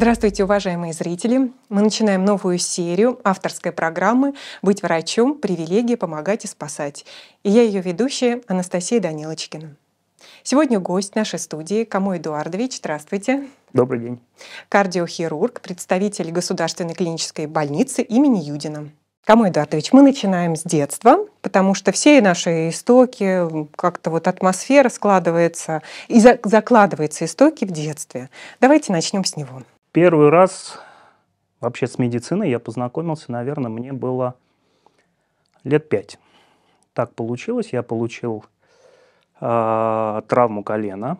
Здравствуйте, уважаемые зрители! Мы начинаем новую серию авторской программы «Быть врачом. Привилегия помогать и спасать». И я ее ведущая Анастасия Данилочкина. Сегодня гость нашей студии Камо Эдуардович. Здравствуйте. Добрый день. Кардиохирург, представитель Государственной клинической больницы имени Юдина. Камо Эдуардович, мы начинаем с детства, потому что все наши истоки, как-то вот атмосфера складывается и закладывается истоки в детстве. Давайте начнем с него. Первый раз вообще с медициной я познакомился, наверное, мне было лет пять. Так получилось, я получил э, травму колена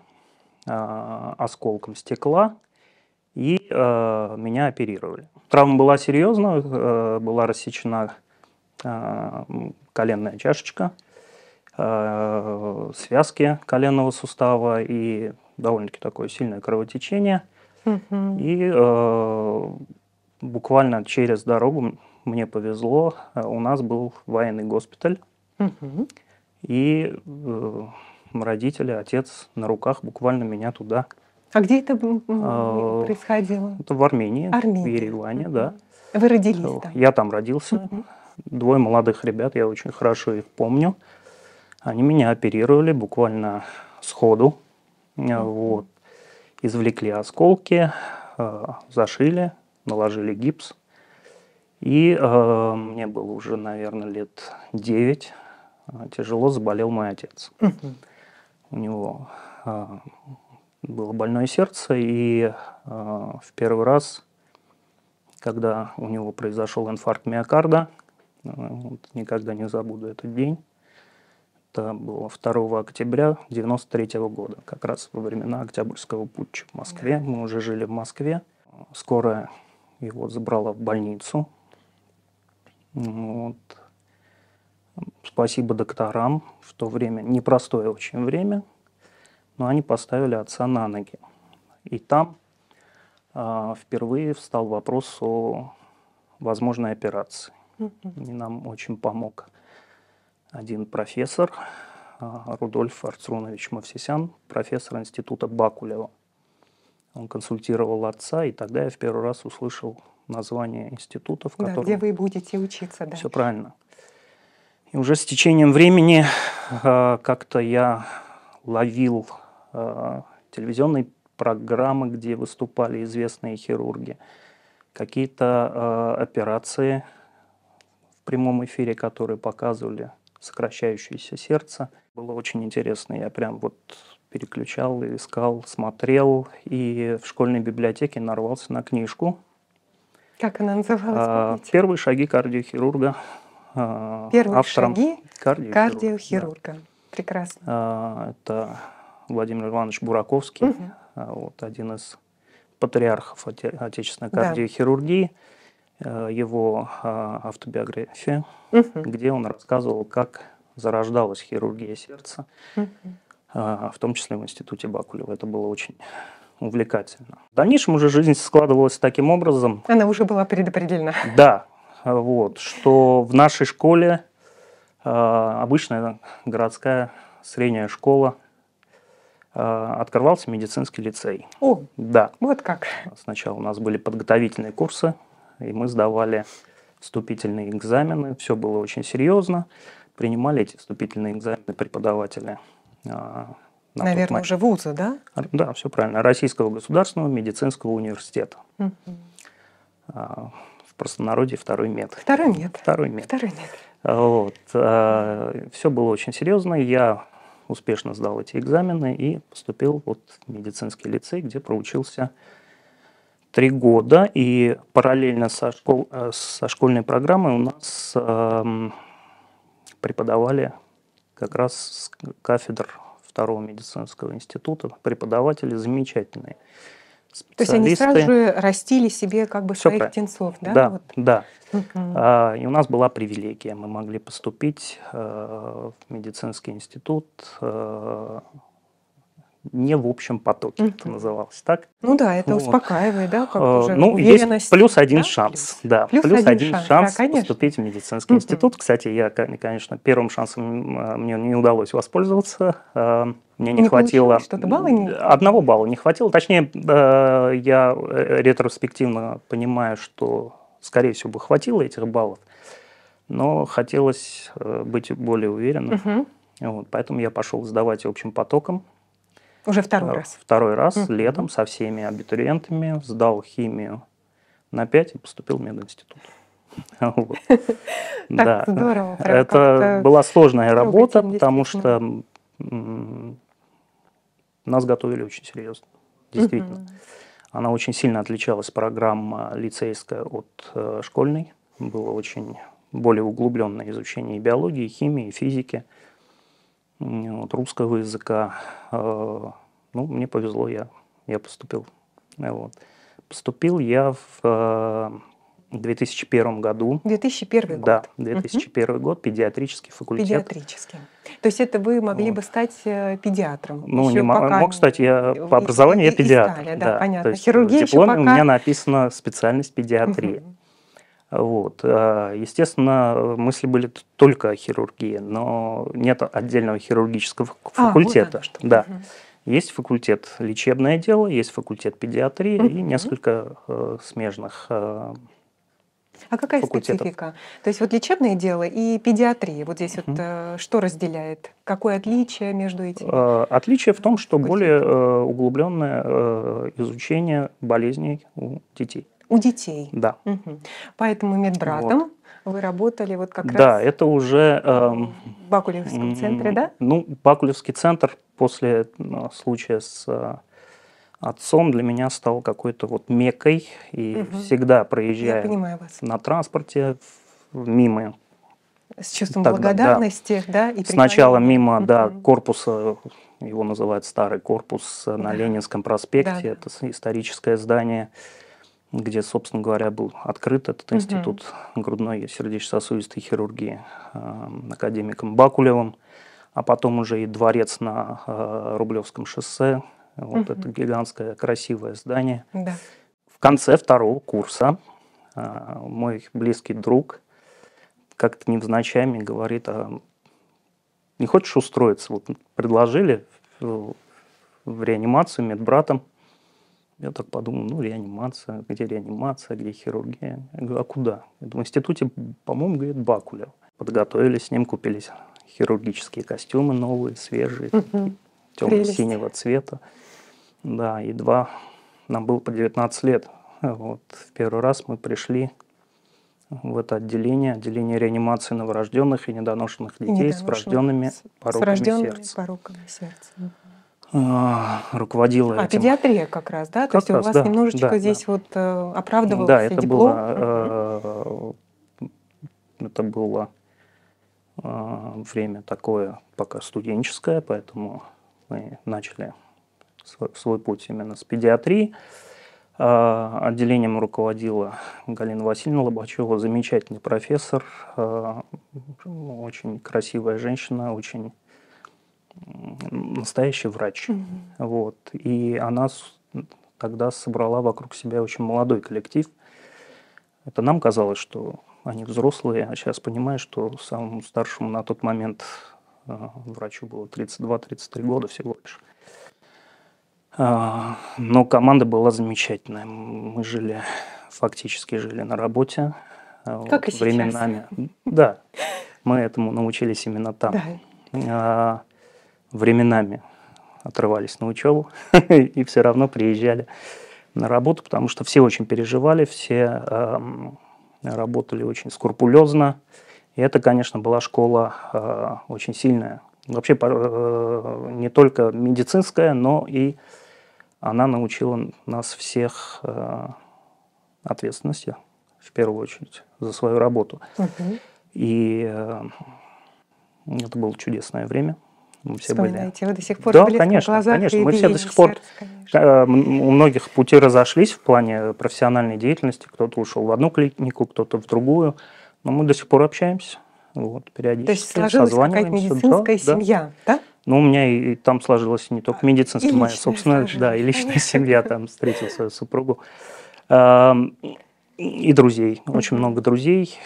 э, осколком стекла, и э, меня оперировали. Травма была серьезная, э, была рассечена э, коленная чашечка, э, связки коленного сустава и довольно-таки такое сильное кровотечение – и э, буквально через дорогу мне повезло, э, у нас был военный госпиталь. И э, родители, отец на руках буквально меня туда. А где это э, происходило? Это в Армении, Армения. в Ереване, да. Вы родились там? Я там родился. Двое молодых ребят, я очень хорошо их помню. Они меня оперировали буквально сходу. Вот извлекли осколки, э, зашили, наложили гипс. И э, мне было уже, наверное, лет 9. Э, тяжело заболел мой отец. У него было больное сердце, и в первый раз, когда у него произошел инфаркт миокарда, никогда не забуду этот день, это было 2 октября 1993 года, как раз во времена Октябрьского путча в Москве. Да. Мы уже жили в Москве. Скорая его забрала в больницу. Вот. Спасибо докторам. В то время непростое очень время, но они поставили отца на ноги. И там э, впервые встал вопрос о возможной операции. И нам очень помог один профессор, а, Рудольф Арцрунович Мавсисян, профессор института Бакулева. Он консультировал отца, и тогда я в первый раз услышал название института, в котором... Да, где вы будете учиться, да. Все правильно. И уже с течением времени э, как-то я ловил э, телевизионные программы, где выступали известные хирурги, какие-то э, операции в прямом эфире, которые показывали сокращающееся сердце. Было очень интересно. Я прям вот переключал, искал, смотрел. И в школьной библиотеке нарвался на книжку. Как она называлась? А, Первые шаги кардиохирурга. А, Первые автором шаги кардиохирурга. кардиохирурга. Да. Прекрасно. А, это Владимир Иванович Бураковский, угу. вот, один из патриархов отечественной кардиохирургии. Да. Э, его а, автобиография, угу. где он рассказывал, как зарождалась хирургия сердца, угу. в том числе в институте Бакулева. Это было очень увлекательно. В дальнейшем уже жизнь складывалась таким образом. Она уже была предопределена. Да, вот, что в нашей школе а, обычная городская средняя школа открывался медицинский лицей. О, да. Вот как. Сначала у нас были подготовительные курсы и мы сдавали вступительные экзамены, все было очень серьезно, принимали эти вступительные экзамены преподаватели. А, на Наверное, уже вуза, да? Да, все правильно. Российского государственного медицинского университета. Угу. В простонародье второй мед. Второй мед. Второй мед. Второй мед. Вот. А, все было очень серьезно. Я успешно сдал эти экзамены и поступил вот в медицинский лицей, где проучился три года, и параллельно со, школ, э, со школьной программой у нас э, преподавали как раз с кафедр второго медицинского института преподаватели замечательные. То есть они сразу же растили себе как бы Все своих правильно. птенцов, да? Да, вот. да. Угу. А, и у нас была привилегия, мы могли поступить э, в медицинский институт э, не в общем потоке, это Мгм. называлось так. Ну да, это Вот. успокаивает, да, как Э, уже Ну, уверенность. есть плюс один да, шанс. плюс. Да, Плюс плюс, один один шанс, шанс, да, конечно. поступить в медицинский Мгм. институт. Кстати, я, кон- конечно, первым шансом э, мне не удалось воспользоваться. Э, Мне не, Не хватило... что-то, балла не- Одного балла не хватило. Точнее, я ретроспективно понимаю, что, скорее всего, бы хватило этих баллов. Но хотелось быть более уверенным. Мгм. Вот, поэтому я пошел сдавать общим потоком. Уже второй Э, раз. Второй раз, Мгм. летом, со всеми абитуриентами. Сдал химию на 5 и поступил в мединститут. Так здорово. Это была сложная работа, потому что нас готовили очень серьезно. Действительно. Она очень сильно отличалась, программа лицейская, от э, школьной. Было очень более углубленное изучение и биологии, и химии, и физики, вот, русского языка. Э, Ну, мне повезло, я, я поступил. Вот. Поступил я в э, 2001 году. 2001 год. Да, 2001 год, педиатрический факультет. Педиатрический. То есть это вы могли Вот. бы стать э, педиатром? Ну, ещё не пока мог, кстати, я по образованию я и- педиатр. искали, да, понятно. То есть Хирургия в дипломе у пока- меня написана специальность педиатрии. Мгм. Вот. а, Естественно, мысли были только о хирургии, но нет отдельного хирургического фак- А, вот факультета. что. да. Мгм. Есть факультет лечебное дело, есть факультет педиатрии и Мгм. несколько э, смежных. э, А какая факультетов. специфика? То есть вот лечебное дело и педиатрия. Вот здесь вот Мгм. э, что разделяет? Какое отличие между этими? э, Отличие в том, что более э, углубленное э, изучение болезней у детей. У детей. Да. Мгм. Поэтому медбратом вы работали вот как да, раз это уже... эм, в Бакулевском центре, да? Ну, Бакулевский центр после э, случая с э, отцом для меня стал какой-то вот мекой. И Мгм. всегда проезжая на транспорте мимо, С чувством Тогда, да. благодарности, да? и сначала мимо, да, Мгм. корпуса, его называют старый корпус э, на Да. Ленинском проспекте. Да, да. Это историческое здание, где, собственно говоря, был открыт этот институт грудной и сердечно-сосудистой хирургии э, академиком Бакулевым, а потом уже и дворец на э, Рублевском шоссе. Вот Мгм. это гигантское красивое здание. Да. В конце второго курса э, мой близкий друг как-то невзначай мне говорит, а не хочешь устроиться? Вот предложили в реанимацию медбратом. Я так подумал, ну, реанимация, где реанимация, где хирургия? Я говорю, а куда? Я думаю, в институте, по-моему, говорит, Бакулев. Подготовились с ним, купились хирургические костюмы новые, свежие, темно-синего цвета. Да, и два, нам было по 19 лет. Вот, в первый раз мы пришли в это отделение, отделение реанимации новорожденных и недоношенных детей с недоношенных, врожденными с- с пороками врожденными сердца. пороками сердца. А, руководила А, этим. педиатрия как раз, да? То Как есть у раз, вас да, немножечко да, здесь вот э, оправдывался Да, это диплом. было, э, это было э, время такое пока студенческое, поэтому мы начали свой, свой путь именно с педиатрии. Э, Отделением руководила Галина Васильевна Лобачева, замечательный профессор, э, очень красивая женщина, очень настоящий врач. Мгм. Вот. И она тогда собрала вокруг себя очень молодой коллектив. Это нам казалось, что они взрослые, а сейчас понимаешь, что самому старшему на тот момент э, врачу было 32-33 года всего лишь. А, Но команда была замечательная. Мы жили, фактически жили на работе. а, Как вот, и сейчас. Временами. Да, мы этому научились именно там Да. Временами отрывались на учебу и все равно приезжали на работу, потому что все очень переживали, все ам, работали очень скрупулезно. И это, конечно, была школа а, очень сильная. Вообще э, не только медицинская, но и она научила нас всех э, ответственности, в первую очередь, за свою работу. Мгм. И э, это было чудесное время. Мы все были. Вы до сих пор Да, в конечно, глазах конечно. и Мы все до сих пор- конечно. Э, У многих пути разошлись в плане профессиональной деятельности. Кто-то ушел в одну клинику, кто-то в другую. Но мы до сих пор общаемся. Вот, периодически То есть сложилась какая-то медицинская да. семья, да? Ну, у меня и, и там сложилась не только медицинская, И моя собственная, сложилась, да, и личная конечно. семья, там встретил свою супругу. И друзей, очень много друзей.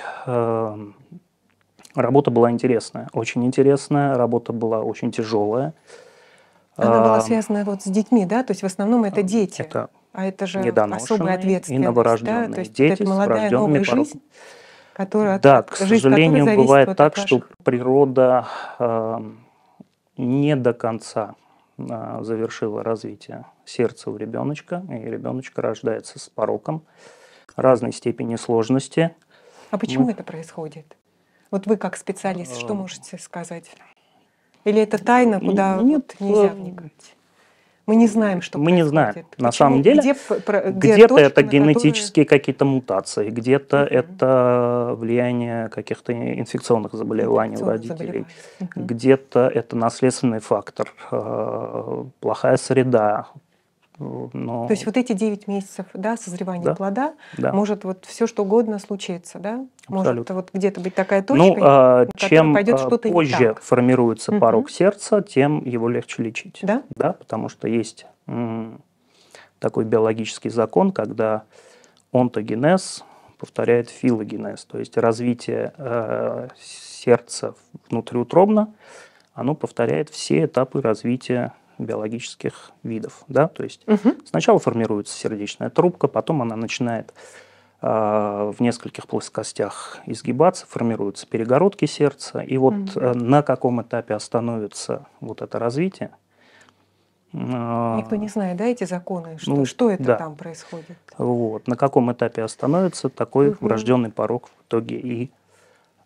Работа была интересная, очень интересная, работа была очень тяжелая. Она была Ам, связана вот с детьми, да? То есть в основном это дети. Это а это же особая и ответственность, да? новорожденные То есть дети эта с молодая врожденными новая пороками. жизнь, которая, Да, от- к жизнь сожалению, бывает так, от что ваших- природа ам, не до конца а, завершила развитие сердца у ребеночка, и ребеночка рождается с пороком разной степени сложности. А почему мы- это происходит? Вот вы как специалист, что можете сказать? Или это тайна, куда Нет, вот нельзя вникать? Мы не знаем, что мы не знаем. происходит. На Почему? самом деле, где, где Где-то это генетические какие-то мутации, где-то Мгм. это влияние каких-то инфекционных заболеваний у инфекционных родителей, заболеваний. Мгм. где-то это наследственный фактор, э, плохая среда. Но, То есть вот эти 9 месяцев да, созревания Да. плода, да. может вот все что угодно случиться, да? Может Абсолютно. вот где-то быть такая точка, Ну, а, чем пойдет а, что-то позже формируется Мгм. порог сердца, тем его легче лечить. да? Да, потому что есть такой биологический закон, когда онтогенез повторяет филогенез, то есть развитие э, сердца внутриутробно, оно повторяет все этапы развития биологических видов. Да? То есть Мгм. Сначала формируется сердечная трубка, потом она начинает а, в нескольких плоскостях изгибаться, формируются перегородки сердца. И вот э, на каком этапе остановится вот это развитие? а, Никто не знает, да, эти законы, что, ну, что это да. там происходит. Вот, на каком этапе остановится, такой Мгм. врожденный порог в итоге и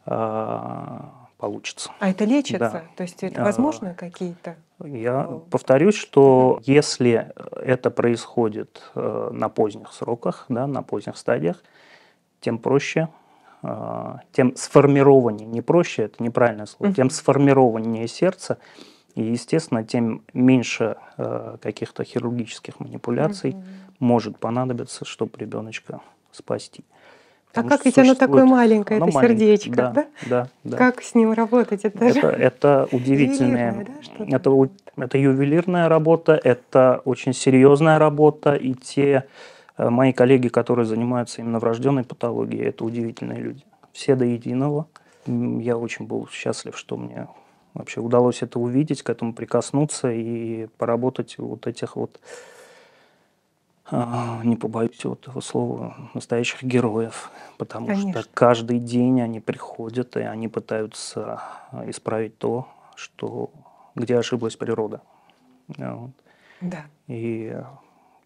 а, получится. А это лечится? Да. То есть это А, возможно какие-то? Я повторюсь, что если это происходит э, на поздних сроках, да, на поздних стадиях, тем проще, э, тем сформированнее, не проще, это неправильное слово, тем сформированнее сердце, и, естественно, тем меньше э, каких-то хирургических манипуляций может понадобиться, чтобы ребеночка спасти. А как ведь оно такое маленькое, оно это маленькое, сердечко, да, да? да, да. Как с ним работать? Это, же Это, это удивительная, ювелирное, да, это, это ювелирная работа, это очень серьезная работа, и те э, мои коллеги, которые занимаются именно врожденной патологией, это удивительные люди. Все до единого. Я очень был счастлив, что мне вообще удалось это увидеть, к этому прикоснуться и поработать вот этих вот, не побоюсь этого слова, настоящих героев. Потому Конечно. что каждый день они приходят, и они пытаются а, исправить то, что, где ошиблась природа. А, вот. Да. И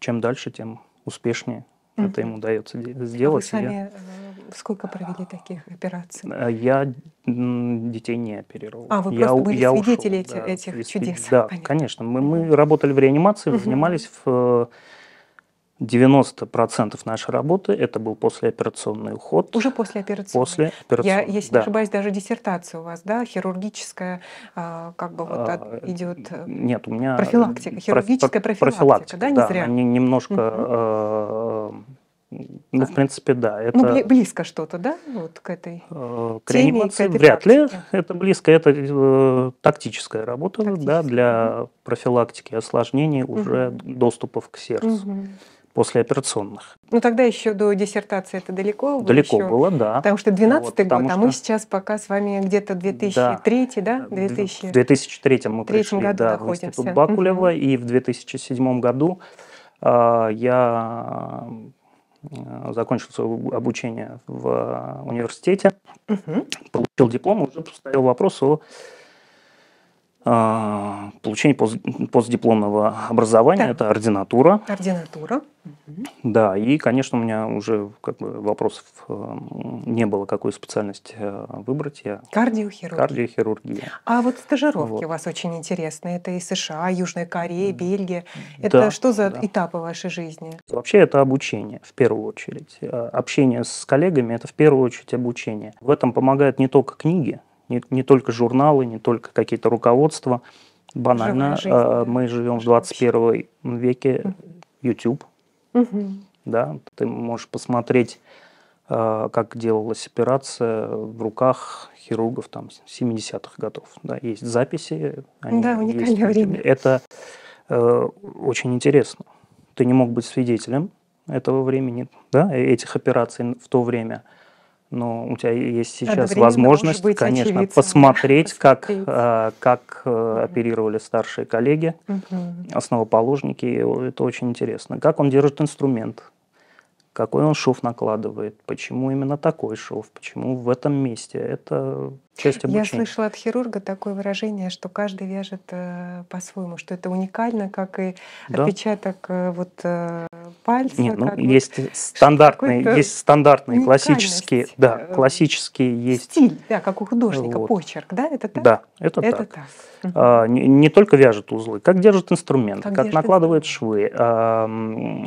чем дальше, тем успешнее Мгм. это им удается де- А вы сделать. Я- сами э, сколько провели таких операций? А Я детей не оперировал. А, вы я, просто были я ушел, свидетели эти- да, этих чудес. Да, Понятно. конечно. Мы, мы работали в реанимации, Мгм. занимались в 90% нашей работы. Это был послеоперационный уход. Уже после операции. После Я, операционный. если да. не ошибаюсь, даже диссертация у вас, да, хирургическая, а, как бы вот А, идет. э, Нет, у меня... профилактика, проф- хирургическая проф- профилактика, да, не зря? Они немножко... Мгм. э, ну, в принципе, да. Это, Ну, бли- близко что-то, да, вот к этой. Э, К теме к этой вряд ли. практике. Это близко. Это э, тактическая работа да, Тактическая, для профилактики осложнений уже Мгм. доступов к сердцу Мгм. Послеоперационных. Ну, тогда еще до диссертации это далеко. вы Далеко еще- было, да. Потому что 12 Вот, год, потому а мы сейчас пока с вами где-то 2003, да? В 2000. 2003 мы пришли году да, в находимся. Институт Бакулева, Мгм. и в 2007 году э, я закончил свое обучение в э, университете, Мгм. получил диплом, уже поставил вопрос о а, получении пост- постдипломного образования, Так. это ординатура, Ординатура. Да, и, конечно, у меня уже как бы вопросов э, не было, какую специальность э, выбрать, я Кардиохирург. кардиохирургия. А вот стажировки Вот. у вас очень интересные. Это и США, Южная Корея, Бельгия. Это Да, что за да. этапы вашей жизни? Вообще это обучение в первую очередь. Э, Общение с коллегами – это в первую очередь обучение. В этом помогают не только книги, не, не только журналы, не только какие-то руководства. Банально, жизнь, э, мы живем в Наша 21 веке. YouTube, Мгм. да, ты можешь посмотреть э, как делалась операция в руках хирургов там 70-х годов. Да, есть записи. Они да, уникальное есть. время. Это э, очень интересно. Ты не мог быть свидетелем этого времени, да, этих операций в то время – но у тебя есть сейчас возможность, конечно, очевидцем, посмотреть, как, э, как угу. оперировали старшие коллеги, угу. основоположники. Это очень интересно. Как он держит инструмент, какой он шов накладывает, почему именно такой шов, почему в этом месте. Это часть обучения. Я слышала от хирурга такое выражение, что каждый вяжет э, по-своему, что это уникально, как и да. отпечаток э, вот э, пальца. Нет, ну, есть вот, стандартные, есть стандартные классические, да, э, классические есть. Стиль, да, как у художника, вот. почерк, да, это так? Да, это, это так. так. А, не, не только вяжет узлы, как держит инструмент, как, как накладывает швы. А,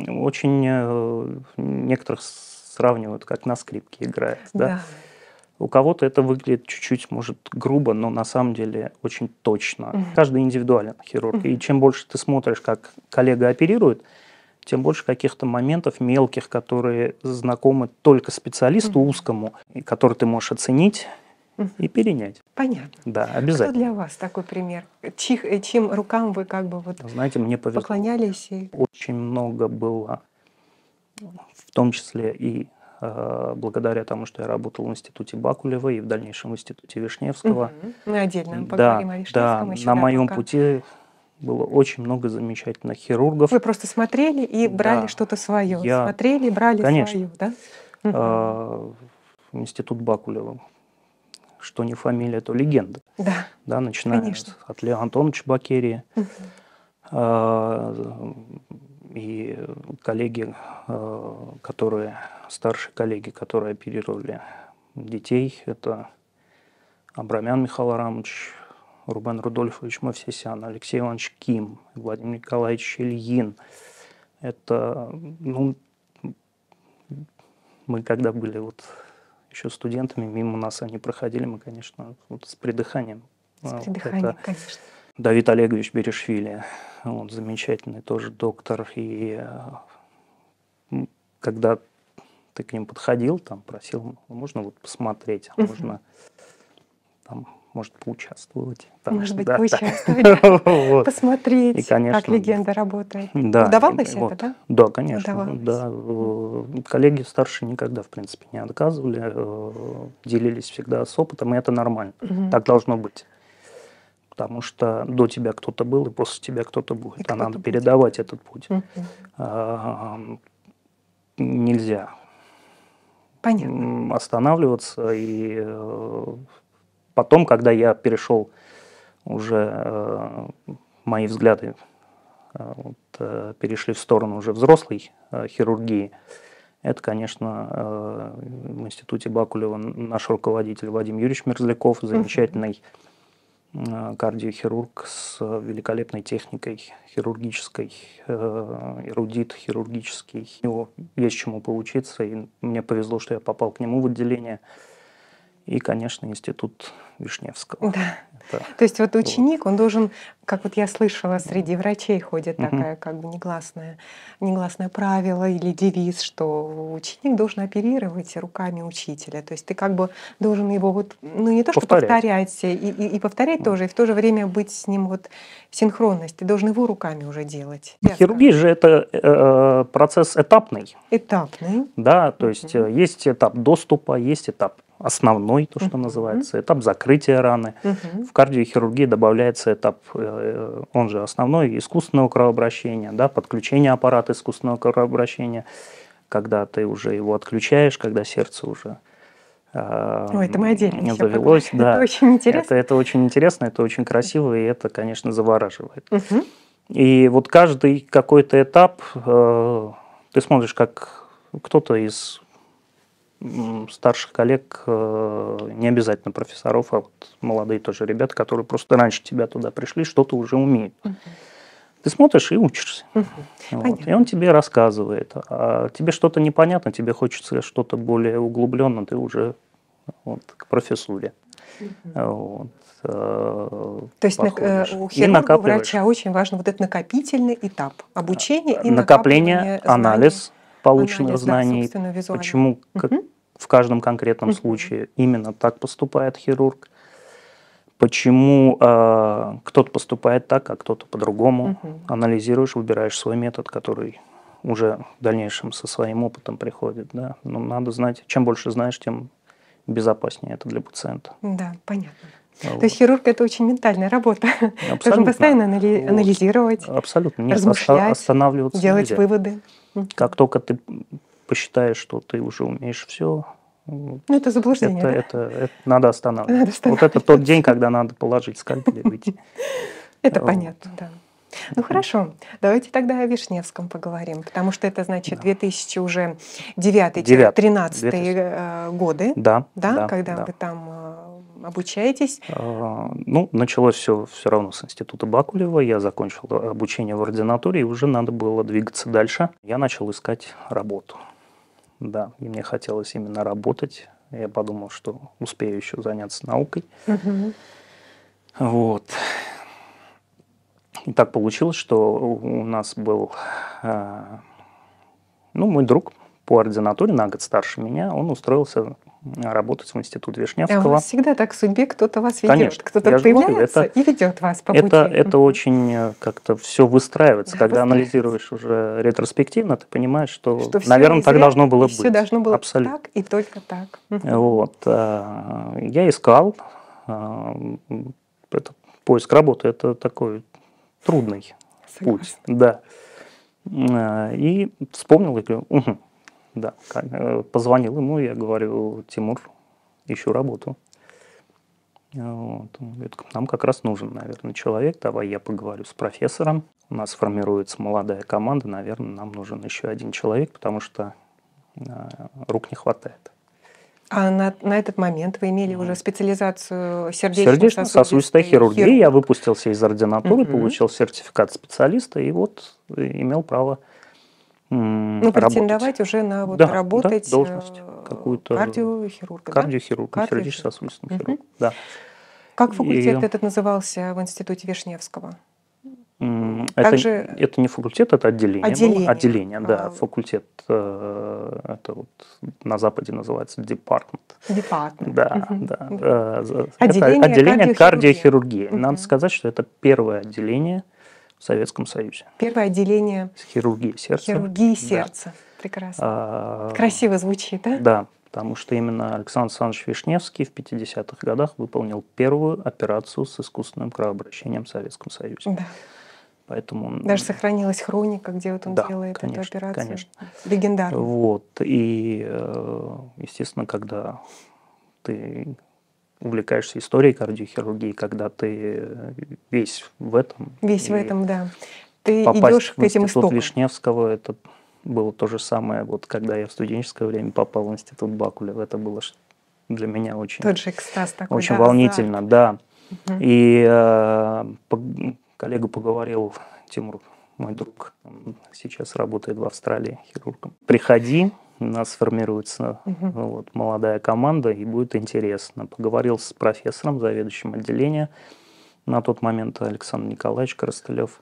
очень э, некоторых сравнивают, как на скрипке играет. Да. да. У кого-то это выглядит чуть-чуть, может, грубо, но на самом деле очень точно. Угу. Каждый индивидуален хирург. Угу. И чем больше ты смотришь, как коллега оперирует, тем больше каких-то моментов мелких, которые знакомы только специалисту угу. узкому, и которые ты можешь оценить и перенять. Понятно. Да, обязательно. Что для вас такой пример? Чих, э, чьим рукам вы как бы вот Знаете, мне повезло. поклонялись? И... Очень много было, в том числе и благодаря тому, что я работал в институте Бакулева и в дальнейшем в институте Вишневского. Угу. Мы отдельно поговорим да, о Вишневском. Да, еще, на моем пока. пути было очень много замечательных хирургов. Вы просто смотрели и брали да, что-то свое. Я... Смотрели и брали Конечно. свое, да? Угу. Институт Бакулева что не фамилия, то легенда. Да. Да, начиная Конечно. от Лео Антоновича Бакерии. Угу. И коллеги, а, которые, старшие коллеги, которые оперировали детей, это Абрамян Михаил Арамович, Рубен Рудольфович Мавсисян, Алексей Иванович Ким, Владимир Николаевич Ильин. Это, ну, мы когда были вот еще студентами, мимо нас они проходили, мы, конечно, вот с придыханием. С придыханием, это конечно. Давид Олегович Берешвили, он замечательный тоже доктор, и когда ты к ним подходил, там просил, можно вот посмотреть, а можно там может поучаствовать. Там, может быть, да, поучаствовать, посмотреть, и, конечно, как легенда работает. Да, Удавалось вот, это, да? Да, конечно. Удавалось. Да. Э, коллеги старшие никогда, в принципе, не отказывали, э, делились всегда с опытом, и это нормально. Угу. Так должно быть. Потому что до тебя кто-то был, и после тебя кто-то будет. И а надо будет. передавать этот путь. Угу. А, нельзя Понятно. останавливаться и э, потом, когда я перешел уже, э, мои взгляды э, вот, перешли в сторону уже взрослой хирургии, это, конечно, в институте Бакулева наш руководитель Вадим Юрьевич Мерзляков, замечательный кардиохирург с великолепной техникой хирургической, э, эрудит хирургический. У него есть чему поучиться, и мне повезло, что я попал к нему в отделение – и, конечно, институт Вишневского. Да. Это, То есть вот ученик, вот. он должен, как вот я слышала, среди врачей ходит угу. такая как бы негласное, негласное правило или девиз, что ученик должен оперировать руками учителя. То есть ты как бы должен его вот, ну не то что повторять, повторять и, и, и повторять тоже, и в то же время быть с ним вот синхронность. Ты должен его руками уже делать. Хирургия же это э, процесс этапный. Этапный. Да, то есть угу. есть этап доступа, есть этап основной, то, что uh-huh. называется, этап закрытия раны. Uh-huh. В кардиохирургии добавляется этап, э, он же основной, искусственного кровообращения, да, подключение аппарата искусственного кровообращения, когда ты уже его отключаешь, когда сердце уже э, Ой, это мы отдельно завелось. Да. Это очень интересно. Это, это очень интересно, это очень красиво, и это, конечно, завораживает. Угу. И вот каждый какой-то этап, э, ты смотришь, как кто-то из старших коллег, э, не обязательно профессоров, а вот молодые тоже ребята, которые просто раньше тебя туда пришли, что-то уже умеют. Угу. Ты смотришь и учишься. Угу. Вот. И он тебе рассказывает. А тебе что-то непонятно, тебе хочется что-то более углубленно, ты уже вот, к профессуре. Угу. Вот. Э, То есть подходишь. у хирурга, у врача очень важно вот этот накопительный этап обучения и накопление, анализ, полученных знаний. Да, Почему? Угу. в каждом конкретном случае именно так поступает хирург. Почему э, кто-то поступает так, а кто-то по-другому. Анализируешь, выбираешь свой метод, который уже в дальнейшем со своим опытом приходит. Да? Но надо знать, чем больше знаешь, тем безопаснее это для пациента. Да, понятно. Вот. То есть хирург это очень ментальная работа. Должен Абсолютно. постоянно анали- Вот. анализировать, Абсолютно. Нет, размышлять, останавливаться делать нельзя. выводы. Как только ты посчитаешь, что ты уже умеешь все, Ну, это заблуждение. это, да? это, это надо останавливать. Надо Вот это тот день, когда надо положить скальпель и выйти. Это понятно, да. Ну хорошо, давайте тогда о Вишневском поговорим, потому что это значит 2000 уже 9 Девятый, 13 2000. э, годы, Да, да, когда да. вы там э, обучаетесь. А, Ну, началось все все равно с института Бакулева. Я закончил обучение в ординатуре, и уже надо было двигаться дальше. Я начал искать работу. Да, и мне хотелось именно работать. Я подумал, что успею еще заняться наукой. Мгм. Вот. И так получилось, что у у нас был, а, ну, мой друг по ординатуре, на год старше меня, он устроился работать в институт А у Вишневского. вас всегда так в судьбе кто-то вас ведет, Конечно, кто-то появляется это- и ведет вас по пути. Это, это очень э, как-то все выстраивается. Да, Когда выстраивается. анализируешь уже ретроспективно, ты понимаешь, что, Что наверное, так зря, должно было быть. Все должно было Абсолютно. так и только так. Вот. а, Я искал. м, Это, поиск работы – это такой трудный путь. Согласна. Да. А, И вспомнил и говорю, «Мгм, да. Э, Позвонил ему, я говорю, Тимур, ищу работу. Вот. Он говорит, нам как раз нужен, наверное, человек, давай я поговорю с профессором. У нас формируется молодая команда, наверное, нам нужен еще один человек, потому что а, рук не хватает. А на, на этот момент вы имели уже специализацию Сердечно-сосудистой хирургии. хирургии? Я выпустился из ординатуры, Мгм. получил сертификат специалиста и вот э, имел право Ну, работать. претендовать уже на вот Да, да, работать должность э, какую-то. кардиохирурга, да? Кардиохирург, Кардиохирург. сердечно-сосудистым Мгм. хирургом. Да. Как факультет И- этот назывался в институте Вишневского? Это, Также- это не факультет, это отделение. было. Отделение. Отделение, да. А. Факультет, э, это вот на Западе называется департмент. Департмент. Да, Мгм. да. Мгм. Э, за- Отделение это отделение кардиохирургии. кардиохирургии. Мгм. Надо сказать, что это первое отделение в Советском Союзе. Первое отделение хирургии сердца. хирургии Да. сердца. Прекрасно. А, Красиво звучит, да? Да, потому что именно Александр Александрович Вишневский в 50-х годах выполнил первую операцию с искусственным кровообращением в Советском Союзе. Да. Поэтому Даже сохранилась хроника, где вот он Да, делает конечно, эту операцию. конечно. Легендарно. Вот. И, э, естественно, когда ты увлекаешься историей кардиохирургии, когда ты э, весь в этом. Весь в этом, да. Ты идешь к этим истокам. Вишневского, это было то же самое, вот когда я в студенческое время попал в институт Бакулева, это было для меня очень, Тот же экстаз такой. очень да, волнительно, да. Мгм. И э, по- коллега поговорил, Тимур, мой друг, сейчас работает в Австралии хирургом. Приходи, у нас формируется Мгм. вот, молодая команда, и будет интересно. Поговорил с профессором, заведующим отделения. На тот момент Александр Николаевич Коростылев,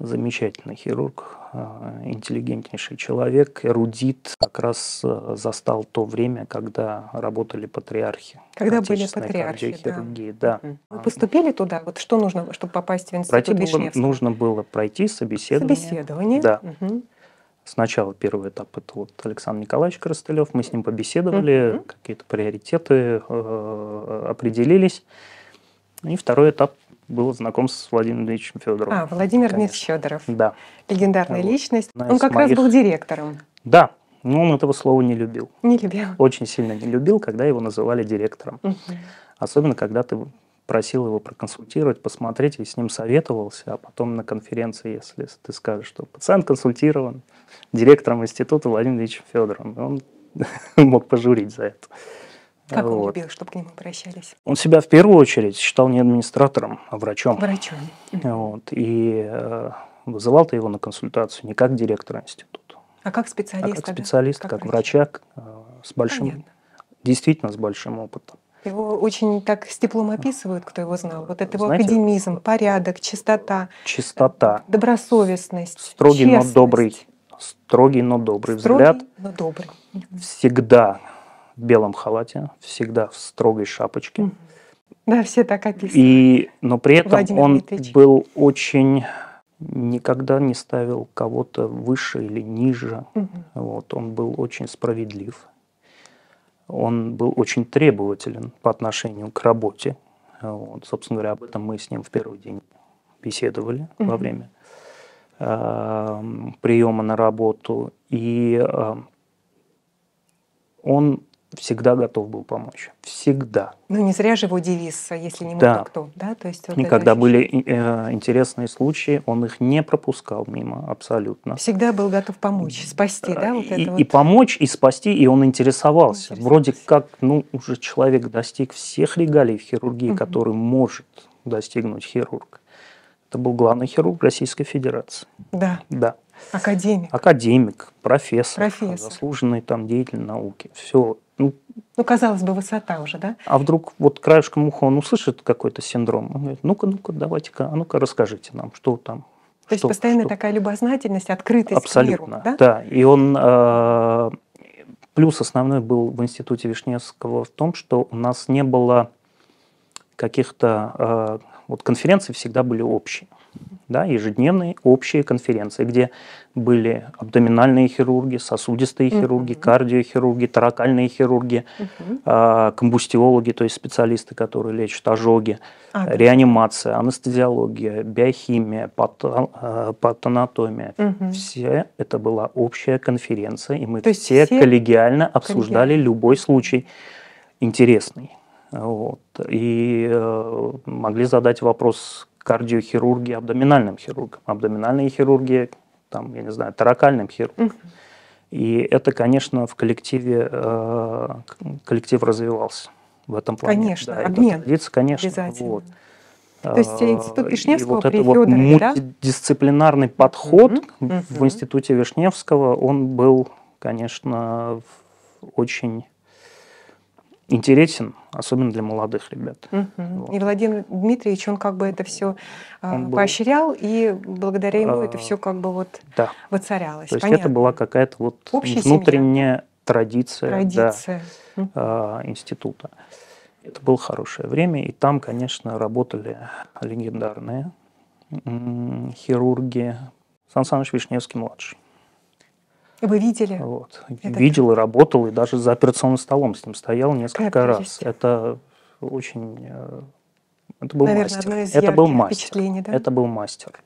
замечательный хирург, э, интеллигентнейший человек, эрудит, как раз э, застал то время, когда работали патриархи. Когда были патриархи, да. да. Вы поступили туда? Вот что нужно, чтобы попасть в институт Пройти было, нужно было пройти собеседование. Собеседование. Да. Мгм. Сначала первый этап это вот Александр Николаевич Коростылев, мы с ним побеседовали, Мгм. какие-то приоритеты э, определились. И второй этап был знакомство с Владимиром Ильичем Федоровым. А, Владимир. Дмитриевич Федоров. Да. Легендарная Вот. личность. Одна Он как раз моих- был директором. Да, но он этого слова не любил. Не любил. Очень сильно не любил, когда его называли директором. Мгм. Особенно, когда ты просил его проконсультировать, посмотреть и с ним советовался, а потом на конференции, если ты скажешь, что пациент консультирован директором института Владимиром Ильичем Федоровым, он мог пожурить за это. Как он Вот. любил, чтобы к нему обращались? Он себя в первую очередь считал не администратором, а врачом. Врачом. Вот. И э, вызывал ты его на консультацию не как директора института, А как а специалист? как тогда? специалист, как, врач? врача, э, с большим, Понятно. действительно с большим опытом. Его очень так с теплом описывают, кто его знал. Вот это его Знаете- академизм, порядок, чистота, Чистота, добросовестность, строгий, но честность. добрый, строгий, но добрый Строгий, взгляд но добрый. всегда белом халате, всегда в строгой шапочке. Да, все так описывают. И, но при этом Владимир он Дмитриевич. был очень никогда не ставил кого-то выше или ниже. Мгм. Вот, он был очень справедлив. Он был очень требователен по отношению к работе. Вот, собственно говоря, об этом мы с ним в первый день беседовали во Мгм. время эм, приема на работу. И эм, он всегда готов был помочь. Всегда. Ну, не зря же его девиз, если не мы, Да. то кто, да? То есть вот И были э, интересные случаи, он их не пропускал мимо абсолютно. Всегда был готов помочь, спасти, да? Вот и, это и вот. помочь, и спасти, и он интересовался. Интересовался. Вроде как, ну, уже человек достиг всех регалий в хирургии, Мгм. которые может достигнуть хирург. Это был главный хирург Российской Федерации. Да, Да. академик. Академик, профессор, Профессор. заслуженный там деятель науки. Все. Ну, Ну, казалось бы, высота уже, да? а вдруг вот краешком уха он услышит какой-то синдром, он говорит, ну-ка, ну-ка, давайте-ка, а ну-ка расскажите нам, что там. То есть что- постоянно что такая любознательность, открытость к миру, Абсолютно, да? да. И он э, плюс основной был в институте Вишневского в том, что у нас не было каких-то э, вот конференции всегда были общие, да, ежедневные общие конференции, где были абдоминальные хирурги, сосудистые хирурги, Мгм. кардиохирурги, таракальные хирурги, Мгм. э, комбустиологи, то есть специалисты, которые лечат ожоги, А, да. реанимация, анестезиология, биохимия, пато- э, патанатомия. Мгм. Все это была общая конференция, и мы То все, все коллегиально обсуждали коллегиально. любой случай интересный. Вот. И э, могли задать вопрос кардиохирургии, абдоминальным хирургам. Абдоминальные хирурги, там, я не знаю, таракальным хирургам. Мгм. И это, конечно, в коллективе, э, коллектив развивался в этом плане. Конечно, да, обмен традиция, конечно. Обязательно. Вот. То есть институт А, и Вишневского вот при это вот Фёдорове, да? мультидисциплинарный подход Мгм. в институте Вишневского, он был, конечно, очень интересен, особенно для молодых ребят. Мгм. Вот. И Владимир Дмитриевич, он как бы это все Он был- поощрял, и благодаря ему это А, все как бы вот Да. воцарялось. То есть Понятно. это была какая-то вот Общая внутренняя традиция, да, традиция. Мгм. а, института. Это было хорошее время, и там, конечно, работали легендарные хирурги. Сан Саныч Вишневский-младший. Вы видели? Вот. Это Видел и работал, и даже за операционным столом с ним стоял несколько раз. Это очень... э, Это был Наверное, мастер. одно из это был мастер. да? Это был мастер.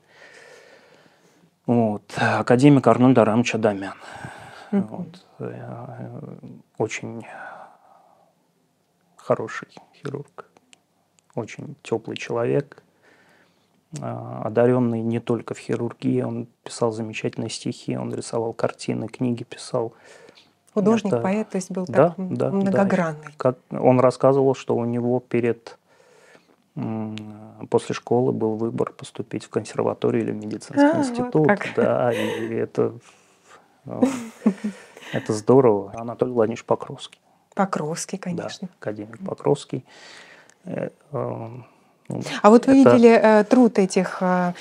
Вот. Академик Арнольд Арамович Адамян. Мгм. Вот. Э, Очень хороший хирург. Очень теплый человек. А, Одаренный не только в хирургии, он писал замечательные стихи, он рисовал картины, книги писал. Художник, это- поэт, то есть был Да, так да, да. многогранный. Как он рассказывал, что у него перед после школы был выбор поступить в консерваторию или в медицинский А, вот институт. как. Да, и это, э, это здорово. Анатолий Владимирович Покровский. Покровский, Да, конечно. академик Покровский. А вот вы это- видели э, труд этих э,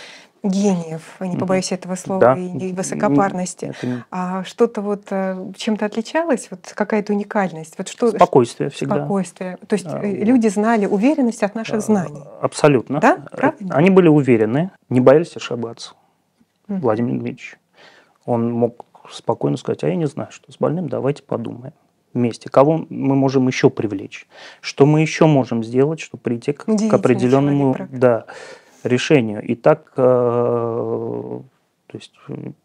гениев, не побоюсь этого слова, Да. и, высокопарности. это А что-то вот э, чем-то отличалось? Вот какая-то уникальность? Вот что, Спокойствие всегда. спокойствие. То есть А, э, люди знали уверенность от наших А, знаний. Абсолютно. Да? Э, Правильно? Они были уверены, не боялись ошибаться. Мгм. Владимир Дмитриевич. Он мог спокойно сказать, а я не знаю, что с больным, давайте подумаем вместе. Кого мы можем еще привлечь? Что мы еще можем сделать, чтобы прийти к, к определенному да, решению? И так, э, то есть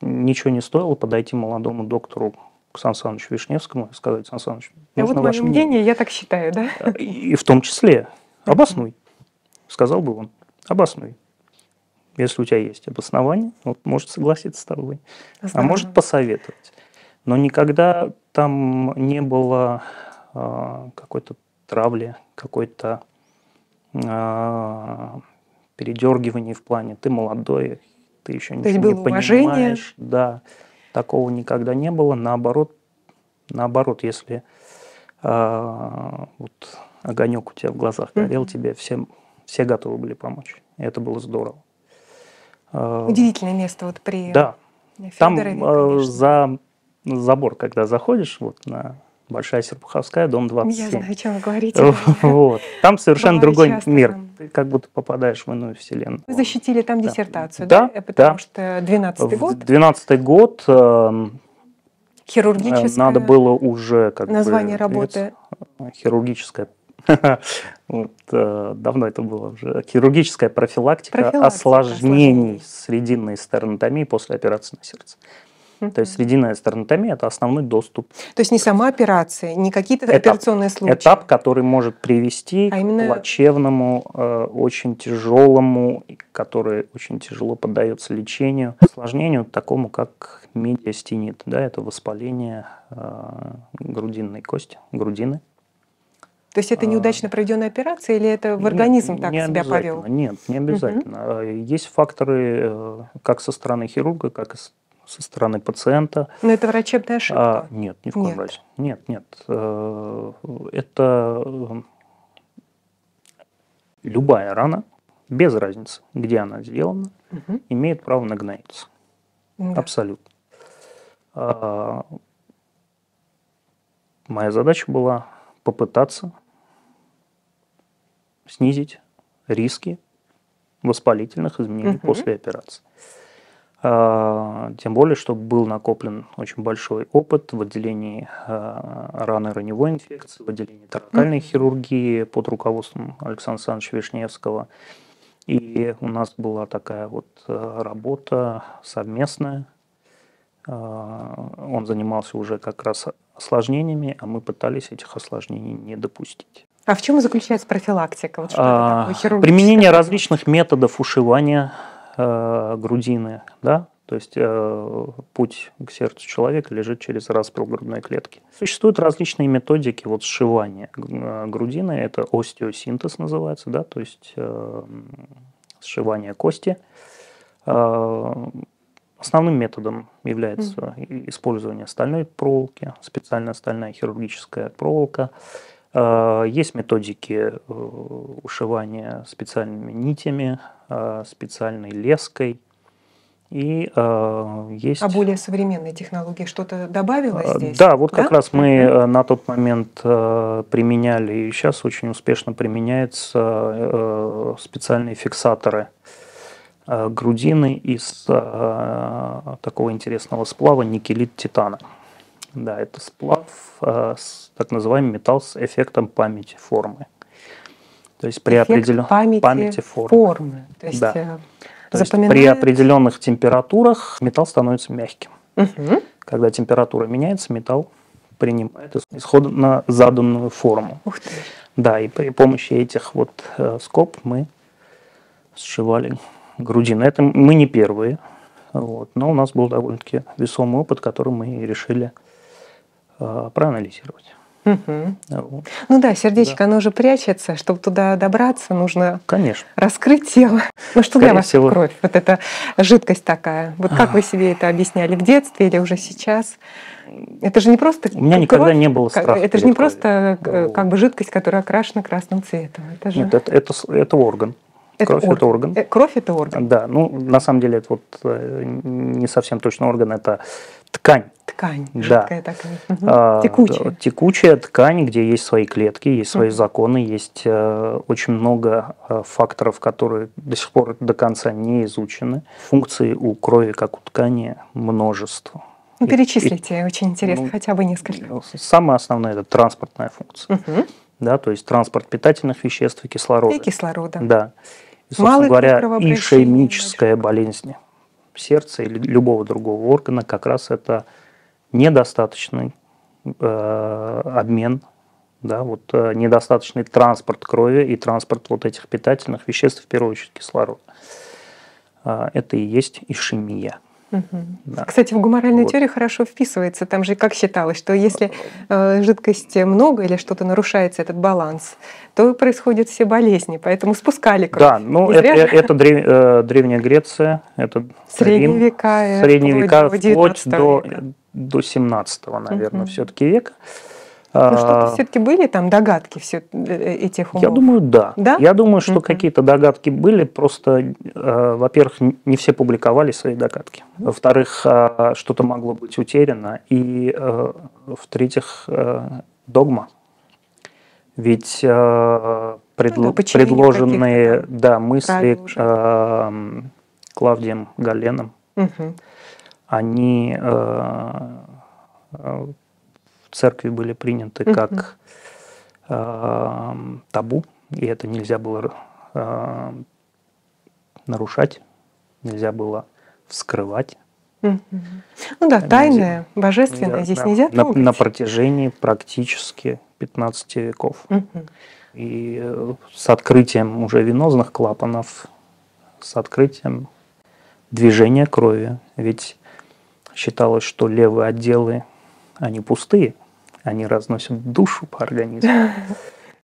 ничего не стоило подойти молодому доктору к Сан Санычу Вишневскому и сказать, Сан Саныч, А вот мое ваше мнение, я так считаю, да? и в том числе обоснуй, сказал бы он, обоснуй. Если у тебя есть обоснование, вот может согласиться с тобой, а может посоветовать. Но никогда там не было а, какой-то травли, какой-то а, передергивания в плане ты молодой, ты еще То ничего не уважение? понимаешь. Да, такого никогда не было. Наоборот, наоборот, если а, вот огонек у тебя в глазах горел, Мгм. тебе все, все готовы были помочь. И это было здорово. Удивительное место вот при Да, там Фёдорове, э, конечно. за забор, когда заходишь вот на Большая Серпуховская, дом 27. Я знаю, о чем вы говорите. Вот. Там совершенно другой мир. Ты как будто попадаешь в иную вселенную. Вы защитили там диссертацию, Да, да? Потому что 12 В год, 12 год э, хирургическое надо было уже как бы, название видите, работы. хирургическая вот, э, давно это было уже хирургическая профилактика, Профилактика осложнений осложнений. срединной стернотомии после операции на сердце. То есть срединная стернотомия это основной доступ, То есть не сама операция, не какие-то Этап. операционные случаи. этап, который может привести А именно- к плачевному, э, очень тяжелому, который очень тяжело поддается лечению, осложнению такому как медиастенит, да, это воспаление э, грудинной кости, грудины. То есть это А. неудачно проведенная операция или это в Нет, организм так не себя повел? Нет, не обязательно. Э, Есть факторы э, как со стороны хирурга, как и со стороны пациента. Но это врачебная ошибка. А, нет, ни в коем Нет. разе. Нет, нет. Э, Это э, любая рана, без разницы, где она сделана, Мгм. имеет право на гноиться. Да. Абсолютно. А, Моя задача была попытаться снизить риски воспалительных изменений Мгм. после операции. А, Тем более, что был накоплен очень большой опыт в отделении а, раны раневой инфекции, в отделении торакальной Мгм. хирургии под руководством Александра Александровича Вишневского. И у нас была такая вот э, работа совместная. А, Он занимался уже как раз осложнениями, а мы пытались этих осложнений не допустить. А в чем заключается профилактика? Вот А, Применение различных методов ушивания э, грудины, да, то есть э, путь к сердцу человека лежит через распил грудной клетки. Существуют различные методики вот сшивания э, грудины, это остеосинтез называется, да, то есть э, сшивание кости. Э, Основным методом является и- использование стальной проволоки, специальная стальная хирургическая проволока. Э, Есть методики ушивания специальными нитями, специальной леской. И э, есть... А более современные технологии что-то добавилось Э, здесь? Да, вот как Да? раз мы э, на тот момент э, применяли, и сейчас очень успешно применяются э, специальные фиксаторы э, грудины из э, такого интересного сплава никелит титана. Да, это сплав, э, с так называемый металл с эффектом памяти формы. То есть при Эффект определен- памяти, памяти формы. формы. То есть Да. э, То есть при запоминает- определенных температурах металл становится мягким. Мгм. Когда температура меняется, металл принимает исходно заданную форму. Ух ты. Да, и при помощи этих вот э, скоб мы сшивали грудины. Это мы не первые, вот, но у нас был довольно-таки весомый опыт, который мы решили э, проанализировать. Мгм. Вот. Ну да, сердечко, оно уже прячется. Чтобы туда добраться, нужно Конечно. раскрыть тело. Ну что для Скорее вас всего. кровь? Вот эта жидкость такая. Вот как вы себе это объясняли в детстве или уже сейчас? Это же не просто У меня кровь, никогда не было страха Это же не кровью. просто э, как бы жидкость, которая окрашена красным цветом. Это же Нет, это, это, это орган. Кровь это орган. Э, Кровь это орган. Да, ну на самом деле это вот э, не совсем точно орган, это ткань. Ткань Да. такая. А, Текучая. ткань, где есть свои клетки, есть свои законы, есть э, очень много э, факторов, которые до сих пор до конца не изучены. Функций у крови, как у ткани, множество. Ну, И- перечислите, очень интересно, ну, хотя бы несколько. Ну, Самое основное это транспортная функция, Мгм. да, то есть транспорт питательных веществ и кислорода. И кислорода. Да. И, собственно Малый говоря, ишемическая болезнь сердца или любого другого органа как раз это недостаточный э, обмен, да, вот, э, недостаточный транспорт крови и транспорт вот этих питательных веществ, в первую очередь кислорода. А, это и есть ишемия. Мгм. Да. Кстати, в гуморальную Вот. теорию хорошо вписывается. Там же как считалось, что если э, жидкости много или что-то нарушается этот баланс, то происходят все болезни. Поэтому спускали кровь. Да, ну это, зря же. это древ- э, Древняя Греция, это Средние Рим, века, э, средние вплоть века до вплоть 19 до, века. до 17 наверное, Мгм. все-таки века. Ну, что-то все-таки были там догадки все э, этих умов? Я думаю, да. Да? Я думаю, что Мгм. какие-то догадки были, просто, э, во-первых, не все публиковали свои догадки. Во-вторых, э, что-то могло быть утеряно. И, э, в-третьих, э, догма. Ведь э, предло- Ну да, предложенные да, мысли э, Клавдием Галеном, Мгм. они э, э, в церкви были приняты как э, табу, и это нельзя было э, нарушать, нельзя было вскрывать. Ну да, Нельзя. тайное, божественное Да, здесь да, нельзя на, трогать. на протяжении практически 15 веков. И э, с открытием уже венозных клапанов, с открытием движения крови, ведь считалось, что левые отделы, они пустые, они разносят душу по организму.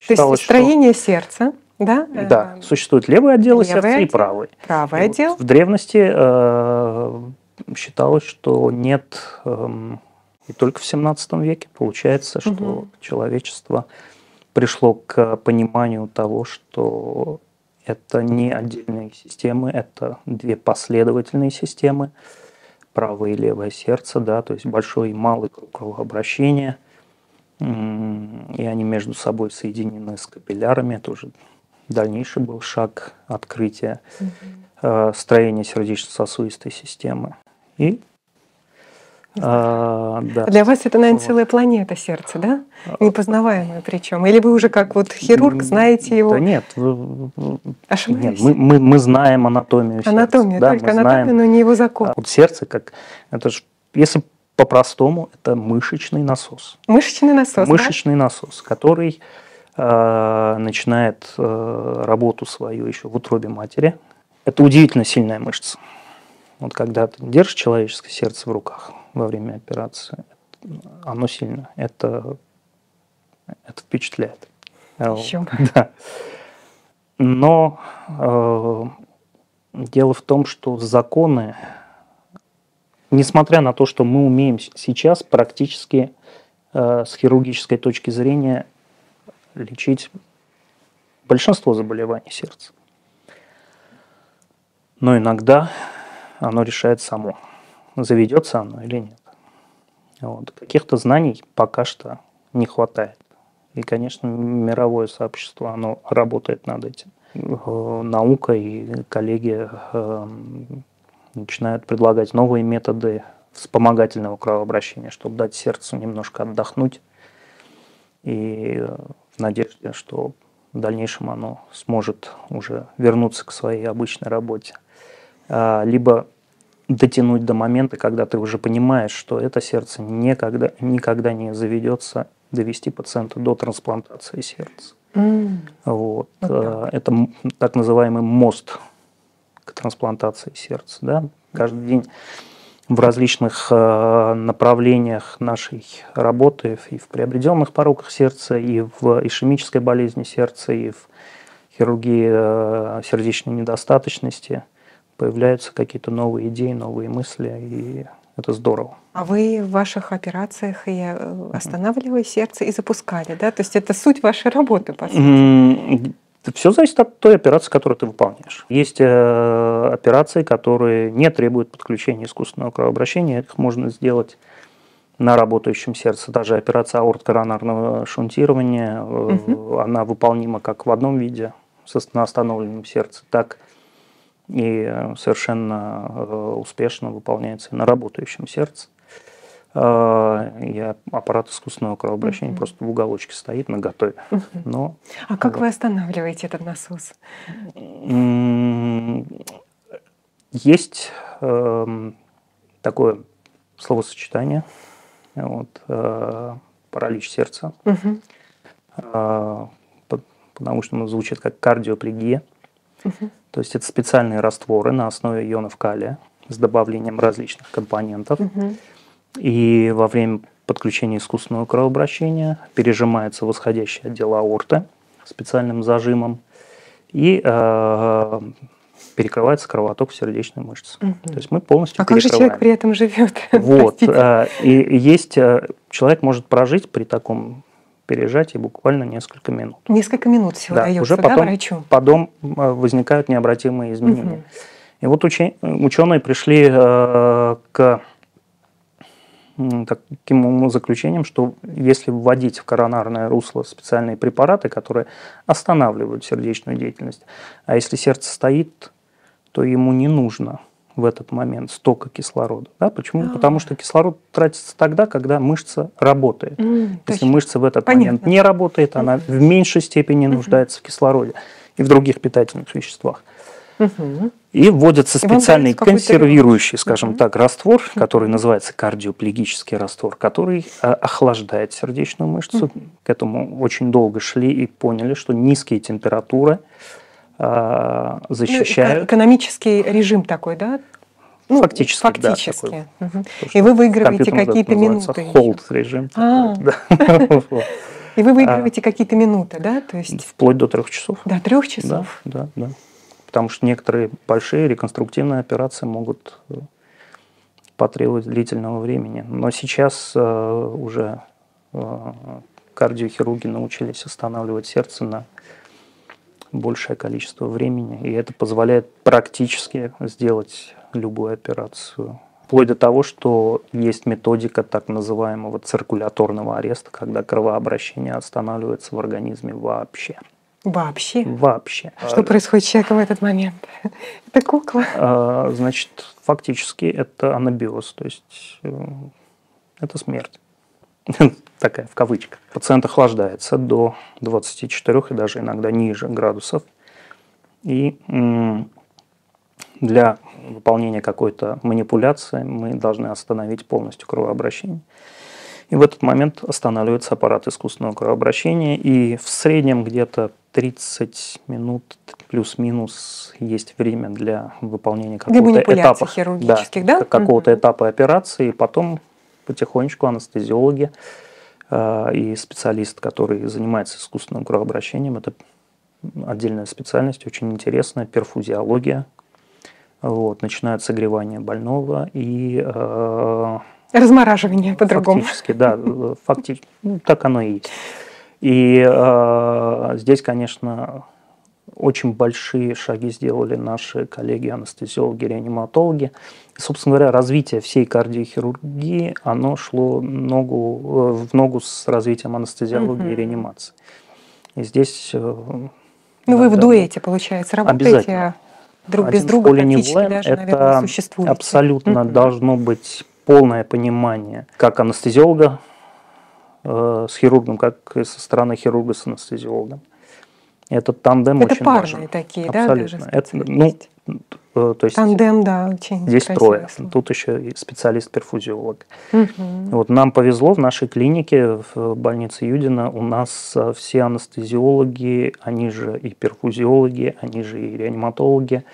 То есть что- строение сердца, да? Да, э, существует левый отдел левый сердца и правый. Правый И вот отдел. В древности э, считалось, что нет, эм, и только в 17 веке получается, что человечество пришло к пониманию того, что это не отдельные системы, это две последовательные системы, правое и левое сердце, да, то есть большой и малый круг кровообращения, М, и они между собой соединены с капиллярами, это уже дальнейший был шаг открытия э, строения сердечно-сосудистой системы. И э, да, Для вас это, наверное, Вот. целая планета сердца, да? Непознаваемая причем. Или вы уже как вот хирург знаете его? Да нет, Ошибаюсь. нет мы, мы, мы знаем анатомию сердца. Анатомию, да, только анатомию, знаем. но не его закон. А Вот сердце, как это ж, если по-простому, это мышечный насос. Мышечный насос, мышечный насос, который э, начинает э, работу свою еще в утробе матери. Это удивительно сильная мышца. Вот когда ты держишь человеческое сердце в руках во время операции, оно сильно. Это, это впечатляет. да? Еще бы. да. Но э, дело в том, что законы, несмотря на то, что мы умеем сейчас практически э, с хирургической точки зрения лечить большинство заболеваний сердца. Но иногда оно решает само, заведется оно или нет. Вот. Каких-то знаний пока что не хватает. И, конечно, мировое сообщество, оно работает над этим. Э, Наука и коллеги э, начинают предлагать новые методы вспомогательного кровообращения, чтобы дать сердцу немножко отдохнуть. И э, в надежде, что в дальнейшем оно сможет уже вернуться к своей обычной работе. А, Либо дотянуть до момента, когда ты уже понимаешь, что это сердце никогда, никогда не заведется, довести пациента до трансплантации сердца. М, Вот. Вот э, Это так называемый мост к трансплантации сердца. Да? Каждый день в различных э, направлениях нашей работы, и в приобретенных пороках сердца, и в ишемической болезни сердца, и в хирургии э, сердечной недостаточности появляются какие-то новые идеи, новые мысли, и это здорово. А вы в ваших операциях и э, останавливали сердце и запускали, да? То есть это суть вашей работы, по сути. Все зависит от той операции, которую ты выполняешь. Есть э, операции, которые не требуют подключения искусственного кровообращения. Их можно сделать на работающем сердце. Даже операция аорт-коронарного шунтирования, э, она выполнима как в одном виде на остановленном сердце, так и э, совершенно э, успешно выполняется на работающем сердце. Э, И аппарат искусственного кровообращения просто в уголочке стоит на готове. Но А как Вот. вы останавливаете этот насос? есть эм, такое словосочетание, вот, э, паралич сердца. Э, по- По-научному звучит как кардиоплегия. Мгм. То есть это специальные растворы на основе ионов калия с добавлением различных компонентов. Мгм. И во время подключения искусственного кровообращения пережимается восходящий отдел аорты специальным зажимом и э, перекрывается кровоток в сердечной мышце. Мгм. То есть мы полностью А как же человек при этом живет? Вот. Э, И есть, э, человек может прожить при таком пережатии буквально несколько минут. Несколько минут всего да, дается, уже да, потом, врачу? потом э, возникают необратимые изменения. Мгм. И вот ученые пришли э, к таким умозаключением, что если вводить в коронарное русло специальные препараты, которые останавливают сердечную деятельность, а если сердце стоит, то ему не нужно в этот момент столько кислорода. Да? Почему? А. Потому что кислород тратится тогда, когда мышца работает. М, Если точно. мышца в этот Понятно. момент не работает, она в меньшей степени нуждается в кислороде и в других питательных веществах. Мгм. И вводится специальный консервирующий, скажем Мгм. так, раствор, который называется кардиоплегический раствор, который э, охлаждает сердечную мышцу. К этому очень долго шли и поняли, что низкие температуры э, Ну, защищают. эко- экономический режим такой, да? Ну, Фактически, да, фактически. такой. Мгм. То, И вы выигрываете какие-то минуты. Hold режим. А. да. И вы выигрываете какие-то минуты, да? То есть Вплоть до трех часов. до трех Да, часов. да, да. Потому что некоторые большие реконструктивные операции могут э, потребовать длительного времени. Но сейчас э, уже э, кардиохирурги научились останавливать сердце на большее количество времени, и это позволяет практически сделать любую операцию. Вплоть до того, что есть методика так называемого циркуляторного ареста, когда кровообращение останавливается в организме вообще. Вообще. Вообще. Что происходит с человеком в этот момент? Это кукла. А, Значит, фактически это анабиоз, то есть э, это смерть. Такая в кавычках. Пациент охлаждается до 24 и даже иногда ниже градусов. И для выполнения какой-то манипуляции мы должны остановить полностью кровообращение. И в этот момент останавливается аппарат искусственного кровообращения, и в среднем где-то 30 минут плюс-минус есть время для выполнения какого-то этапа, хирургических, да? как- какого-то Мгм. этапа операции, и потом потихонечку анестезиологи э, и специалист, который занимается искусственным кровообращением, это отдельная специальность, очень интересная, перфузиология. Вот, начинают согревание больного и э, Размораживание по-другому. Фактически, да, фактически, ну, так оно и есть. И э, здесь, конечно, очень большие шаги сделали наши коллеги анестезиологи, реаниматологи. И, собственно говоря, развитие всей кардиохирургии, оно шло ногу, э, в ногу с развитием анестезиологии и Мгм. реанимации. И здесь... э, Ну, вы да, в дуэте, получается, работаете, а друг Один без друга поле не практически воин. даже, Это наверное, существуете. Абсолютно Мгм. должно быть полное понимание как анестезиолога с хирургом, как и со стороны хирурга с анестезиологом. Этот тандем Это очень парные важен. такие, да, даже Абсолютно. Это, ну, э, то есть Тандем, да, очень здесь трое. слово. Тут еще и специалист-перфузиолог. Мгм. Вот нам повезло в нашей клинике в больнице Юдина у нас э, все анестезиологи, они же и перфузиологи, они же и реаниматологи.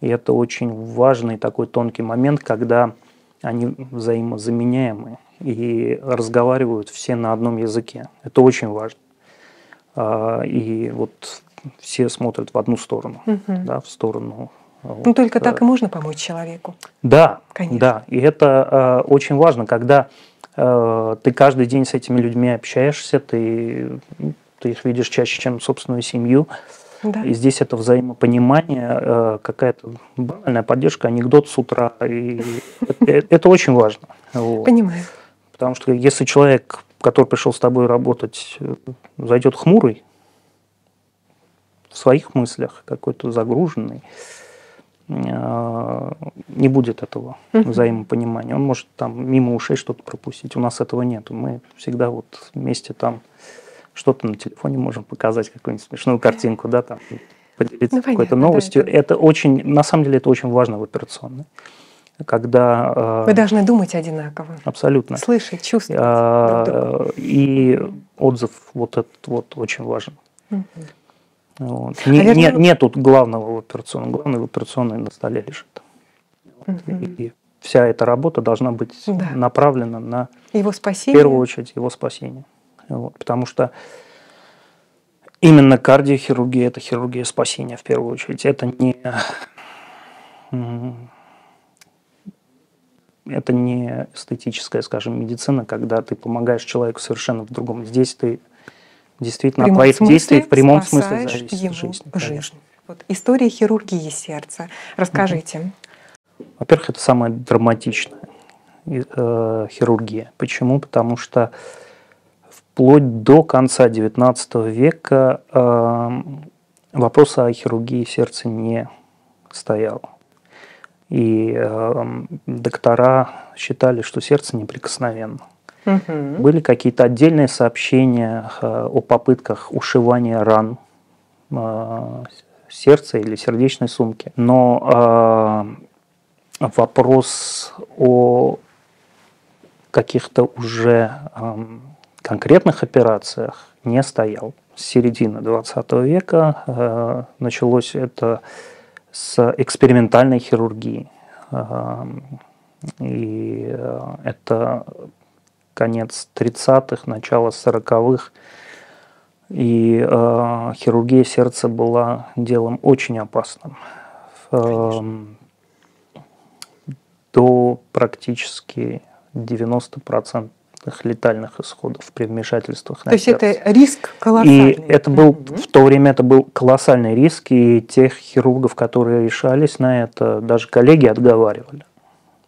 И это очень важный такой тонкий момент, когда они взаимозаменяемы и разговаривают все на одном языке. Это очень важно. А, И вот все смотрят в одну сторону, Мгм. да, в сторону. Ну, вот, только э, так и можно помочь человеку. да, Конечно. да, и это э, очень важно, когда э, ты каждый день с этими людьми общаешься, ты, ты их видишь чаще, чем собственную семью, Да. и здесь это взаимопонимание, э, какая-то банальная поддержка, анекдот с утра, и это, это очень важно. Вот. Понимаю. Потому что если человек, который пришел с тобой работать, э, зайдет хмурый, в своих мыслях, какой-то загруженный, э, не будет этого взаимопонимания. Он может там мимо ушей что-то пропустить. У нас этого нет. Мы всегда вот вместе там что-то на телефоне можем показать, какую-нибудь смешную картинку, да, там поделиться Ну, какой-то понятно, да, новостью. это- это очень, на самом деле, это очень важно в операционной. Когда э, Вы должны думать одинаково. абсолютно Слышать, чувствовать. а, друг. И отзыв вот этот вот очень важен. Мгм. Вот. Не, Наверное, не- нет тут главного в операционном. Главный в операционной на столе лежит. Мгм. И вся эта работа должна быть Да. направлена на, Его в спасение. первую очередь, его спасение. Вот. Потому что именно кардиохирургия – это хирургия спасения в первую очередь. Это не это не эстетическая, скажем, медицина, когда ты помогаешь человеку совершенно в другом. Здесь ты действительно от твоих действий в прямом смысле зависит ему жизнь. жизнь. Вот. История хирургии сердца. Расскажите. Угу. Во-первых, это самая драматичная э, хирургия. Почему? Потому что вплоть до конца XIX века э, вопроса о хирургии сердца не стоял. И э, доктора считали, что сердце неприкосновенно. Угу. Были какие-то отдельные сообщения э, о попытках ушивания ран э, сердца или сердечной сумки. Но э, вопрос о каких-то уже э, конкретных операциях не стоял. С середины 20 века э, началось это с экспериментальной хирургии. Э, и э, это конец 30-х, начало 40-х. И э, хирургия сердца была делом очень опасным. Э, до практически 90% летальных исходов при вмешательствах на То сердце. есть это риск колоссальный. И это был, mm в то время это был колоссальный риск, и тех хирургов, которые решались на это, даже коллеги отговаривали.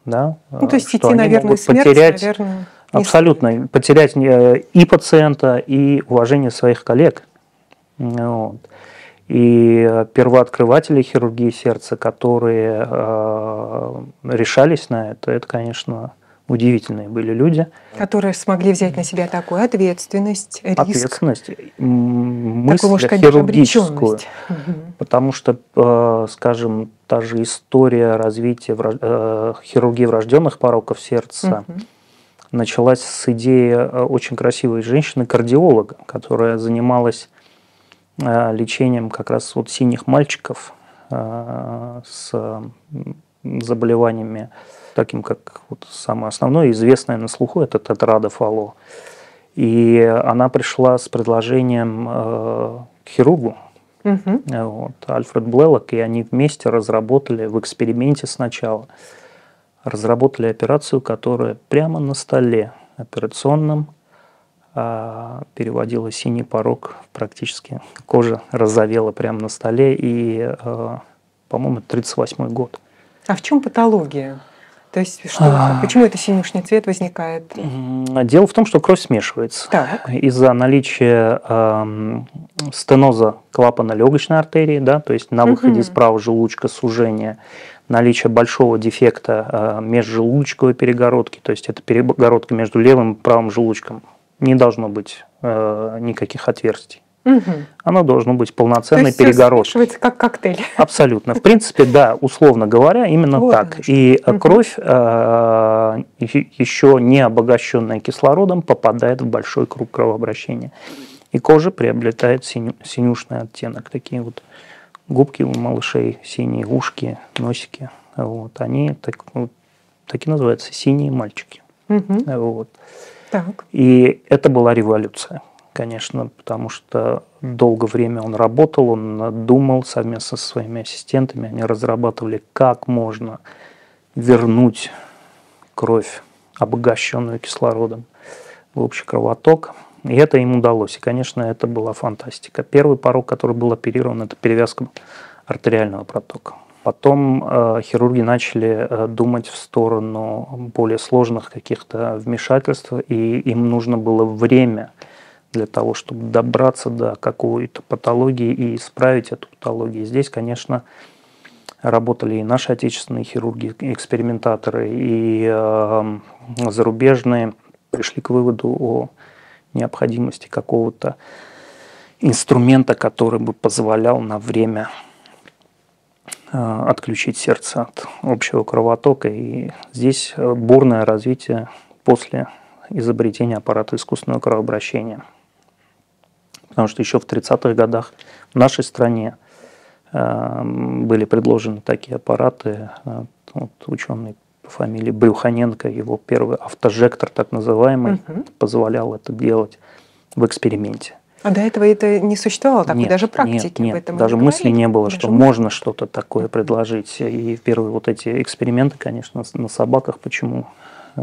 Да, ну, то есть идти, наверное, смерть, потерять, наверное, Абсолютно. Потерять э, и пациента, и уважение своих коллег. Вот. И первооткрыватели хирургии сердца, которые э, решались на это, это, конечно, удивительные были люди. Которые смогли взять на себя такую ответственность, риск. Ответственность, мысль может, хирургическую. Потому что, э, скажем, та же история развития э, хирургии врожденных пороков сердца, угу началась с идеи э, очень красивой женщины-кардиолога, которая занималась лечением как раз вот синих мальчиков с заболеваниями, таким как вот самое основное, известное на слуху, это тетрада фало. И она пришла с предложением к хирургу, угу. вот, Альфред Блелок, и они вместе разработали в эксперименте сначала – разработали операцию, которая прямо на столе операционном а, переводила синий порог практически. Кожа разовела прямо на столе, и, а, по-моему, 38 год. А в чем патология? То есть что, а, почему это синюшный цвет возникает? Дело в том, что кровь смешивается. Из-за наличия э, стеноза клапана легочной артерии, да, то есть на выходе угу. из правого желудочка сужение наличие большого дефекта э, межжелудочковой перегородки, то есть это перегородка между левым и правым желудочком, не должно быть э, никаких отверстий. Угу. Оно должно быть полноценной То есть перегородкой. как коктейль. Абсолютно. В принципе, да, условно говоря, именно вот так. И угу. кровь, э, еще не обогащенная кислородом, попадает в большой круг кровообращения. И кожа приобретает синю, синюшный оттенок. Такие вот губки у малышей, синие ушки, носики. Вот, они так, вот, такие называются синие мальчики. Угу. Вот. Так. И это была революция, конечно, потому что долгое время он работал, он думал совместно со своими ассистентами, они разрабатывали, как можно вернуть кровь, обогащенную кислородом, в общий кровоток. И это им удалось. И, конечно, это была фантастика. Первый порог, который был оперирован, это перевязка артериального протока. Потом э, хирурги начали э, думать в сторону более сложных каких-то вмешательств, и им нужно было время для того, чтобы добраться до какой-то патологии и исправить эту патологию. Здесь, конечно, работали и наши отечественные хирурги, экспериментаторы, и э, зарубежные пришли к выводу о необходимости какого-то инструмента, который бы позволял на время э, отключить сердце от общего кровотока. И здесь э, бурное развитие после изобретения аппарата искусственного кровообращения. Потому что еще в 30-х годах в нашей стране э, были предложены такие аппараты. Вот ученый по фамилии Брюханенко, его первый автожектор так называемый, угу. позволял это делать в эксперименте. А до этого это не существовало такой нет, даже практики нет, нет, в этом? Даже мысли не было, даже что мысли? можно что-то такое предложить. И первые вот эти эксперименты, конечно, на собаках, почему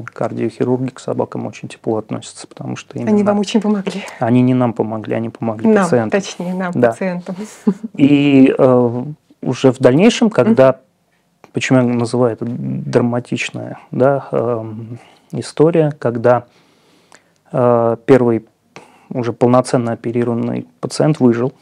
Кардиохирурги к собакам очень тепло относятся, потому что именно... Они вам очень помогли. Они не нам помогли, они помогли нам, пациентам. точнее, нам, да. пациентам. И э, уже в дальнейшем, когда, почему я называю это драматичная да, э, история, когда э, первый уже полноценно оперированный пациент выжил,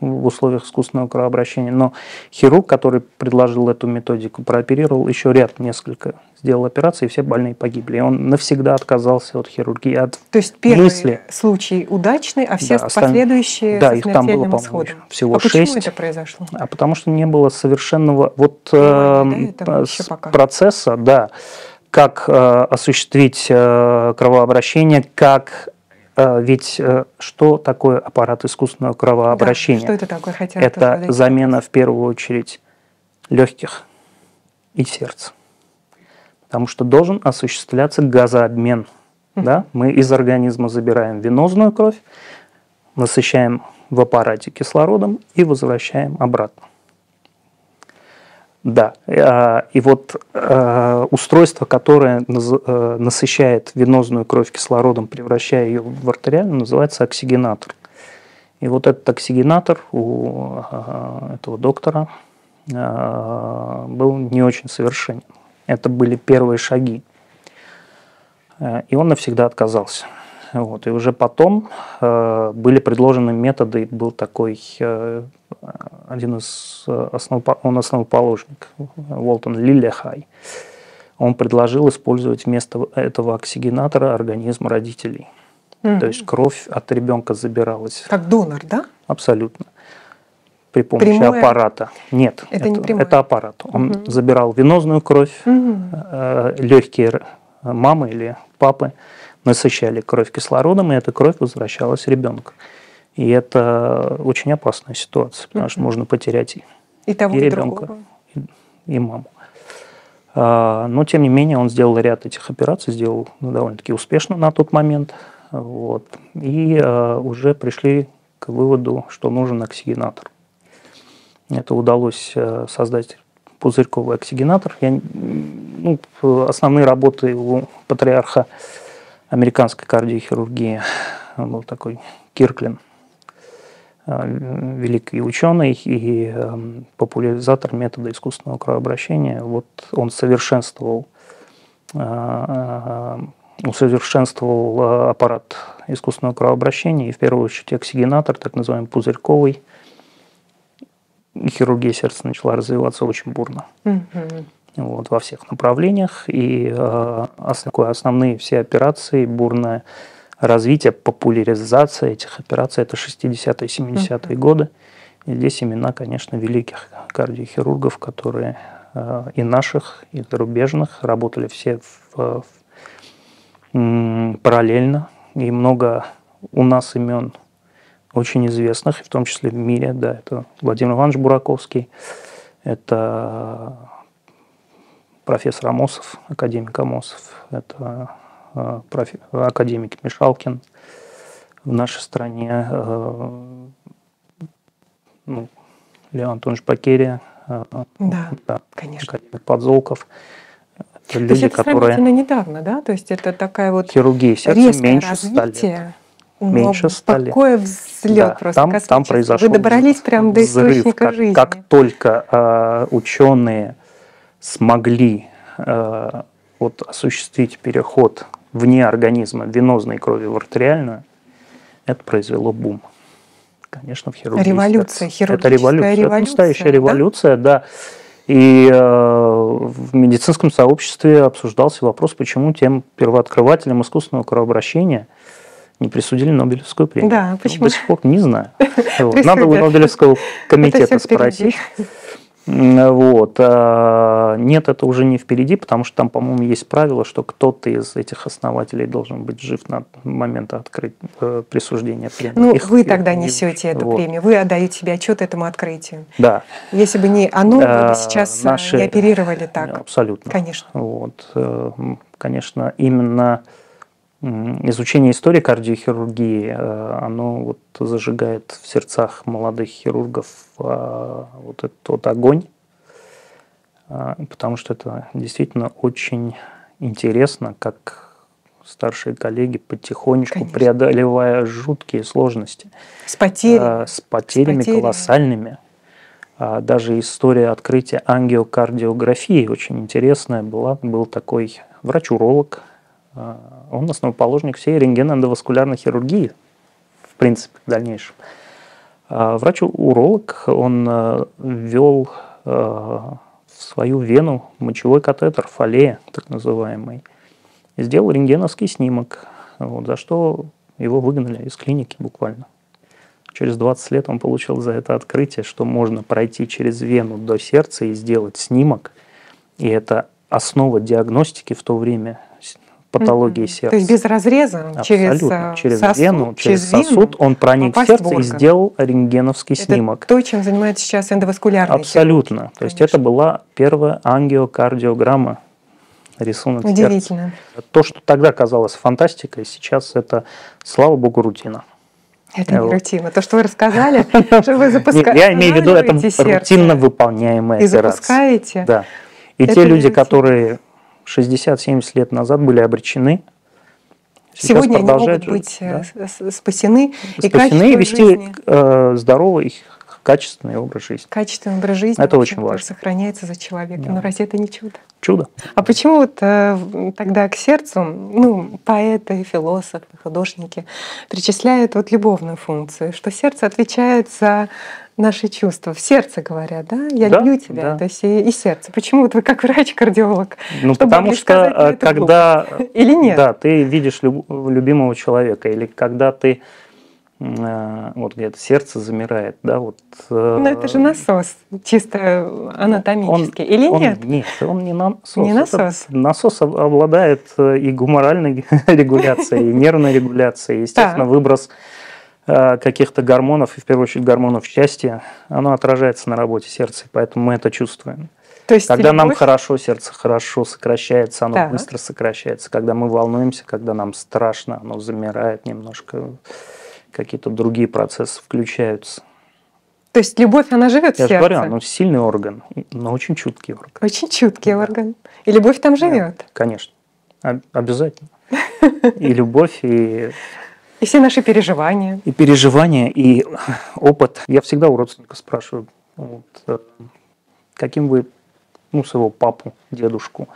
в условиях искусственного кровообращения. Но хирург, который предложил эту методику, прооперировал еще ряд, несколько, сделал операции, и все больные погибли. И он навсегда отказался от хирургии, от То есть первый мысли. случай удачный, а все да, последующие да, их там было, по-моему, всего а шесть. почему это произошло? А потому что не было совершенного вот э, да, процесса, да, как э, осуществить э, кровообращение, как ведь э, что такое аппарат искусственного кровообращения? Да, что это такое? Хотя это замена в первую очередь легких и сердца. Потому что должен осуществляться газообмен. Mm-hmm. Да? Мы из организма забираем венозную кровь, насыщаем в аппарате кислородом и возвращаем обратно. Да, а, и вот а, устройство, которое э, насыщает венозную кровь кислородом, превращая ее в артериальную, называется оксигенатор. И вот этот оксигенатор у этого доктора был не очень совершенен. Это были первые шаги. И он навсегда отказался. Вот. И уже потом э, были предложены методы, был такой э, один из э, основ, он основоположник, Уолтон Лилехай. Он предложил использовать вместо этого оксигенатора организм родителей. Mm-hmm. То есть кровь от ребенка забиралась. Как донор, да? Абсолютно. При помощи прямое? аппарата. Нет, это, это, не прямое. это аппарат. Он mm-hmm. забирал венозную кровь, mm-hmm. э, легкие мамы или папы насыщали кровь кислородом, и эта кровь возвращалась ребенку. И это очень опасная ситуация, потому что можно потерять и, того, и ребенка, и, и маму. А, но, тем не менее, он сделал ряд этих операций, сделал ну, довольно-таки успешно на тот момент. Вот. И а, уже пришли к выводу, что нужен оксигенатор. Это удалось а, создать пузырьковый оксигенатор. Я, ну, основные работы у патриарха американской кардиохирургии был такой Кирклин, э, великий ученый и эм, популяризатор метода искусственного кровообращения. Вот он совершенствовал, э, э, усовершенствовал аппарат искусственного кровообращения и в первую очередь оксигенатор, так называемый пузырьковый. И хирургия сердца начала развиваться очень бурно. Mm-hmm вот, во всех направлениях. И э, основные все операции, бурное развитие, популяризация этих операций – это 60-е, 70-е uh-huh. годы. И здесь имена, конечно, великих кардиохирургов, которые э, и наших, и зарубежных работали все в, в, параллельно. И много у нас имен очень известных, в том числе в мире. Да, это Владимир Иванович Бураковский, это профессор Амосов, академик Амосов, это э, профи, академик Мишалкин в нашей стране, э, ну, Леон Антонович Бакерия, э, да, да, конечно. академик Подзолков. Это люди, То есть это которые... недавно, да? То есть это такая вот хирургия сердца меньше ста лет. Меньше ста лет. Такой взлет да, просто там, там произошел Вы добрались прямо до источника как, жизни. Как только э, ученые смогли э, вот, осуществить переход вне организма венозной крови в артериальную, это произвело бум. Конечно, в хирургии. Революция, Это революция, революция. Это настоящая революция, да. да. И э, в медицинском сообществе обсуждался вопрос, почему тем первооткрывателям искусственного кровообращения не присудили Нобелевскую премию. Да, почему? Ну, до сих пор не знаю. Надо у Нобелевского комитета спросить. Вот. А, нет, это уже не впереди, потому что там, по-моему, есть правило, что кто-то из этих основателей должен быть жив на момент открыть, э, присуждения премии. Ну, их, вы тогда их, несете эту вот. премию, вы отдаете себе отчет этому открытию. Да. Если бы не оно, вы бы сейчас э, Наши... не оперировали так. Абсолютно. Конечно. Вот. Э, конечно, именно изучение истории кардиохирургии, э, оно вот зажигает в сердцах молодых хирургов э, вот этот вот огонь, э, потому что это действительно очень интересно, как старшие коллеги потихонечку Конечно. преодолевая жуткие сложности. С потерей. а, с потерями, С потерями. колоссальными. А, даже история открытия ангиокардиографии очень интересная была. Был такой врач-уролог. А, он основоположник всей рентгеноэндоваскулярной хирургии, в принципе, в дальнейшем. А, Врач-уролог, он э, ввел э, в свою вену мочевой катетер, фолея, так называемый, и сделал рентгеновский снимок, вот, за что его выгнали из клиники буквально. Через 20 лет он получил за это открытие, что можно пройти через вену до сердца и сделать снимок. И это основа диагностики в то время патологии Мгм. сердца. То есть без разреза, через, Абсолютно. через сосуд, вену, через, вену сосуд он проник в попасть в сердце и сделал рентгеновский Это снимок. то, чем занимается сейчас эндоваскулярный Абсолютно. То есть это была первая ангиокардиограмма, рисунок хирург. сердца. Удивительно. То, что тогда казалось фантастикой, сейчас это, слава богу, рутина. Это не Вот. рутина. То, что вы рассказали, что вы запускаете я имею в виду, это сердце рутинно выполняемая и операция. запускаете. Да. И те люди, которые 60-70 лет назад были обречены, сейчас Сегодня они могут быть э, да. спасены, и спасены и качество вести жизни, э, здоровый, качественный образ жизни. качественный образ жизни Это очень важно. сохраняется за человеком. Да. Но разве это не чудо? Чудо. А почему вот э, в- тогда к сердцу, ну, поэты, философы, художники причисляют вот любовную функцию, что сердце отвечает за наши чувства. В сердце говорят, да, я Да, люблю тебя, да. то есть и, и сердце. Почему вот вы как врач-кардиолог? Ну, Что потому что э, когда Или нет? да, ты видишь люб- любимого человека, или когда ты э, вот где-то сердце замирает, да, вот. э, Ну, это же насос, чисто анатомически. Или он- нет? Нет, он не насос. Не Это насос. насос об- обладает э, и гуморальной регуляцией, и нервной регуляцией, естественно, выброс э, каких-то гормонов, и в первую очередь гормонов счастья, оно отражается на работе сердца, поэтому мы это чувствуем. То есть Когда нам хорошо, сердце хорошо сокращается, оно Так. быстро сокращается. Когда мы волнуемся, когда нам страшно, оно замирает немножко, какие-то другие процессы включаются. То есть любовь, она живет в Я же сердце. говорю, оно сильный орган, но очень чуткий орган. Очень чуткий Да. орган. И любовь там живет. Конечно, Об- обязательно. И любовь, и, И все наши переживания. и переживания, и опыт. Я всегда у родственника спрашиваю, вот, э, каким вы, ну, своего папу, дедушку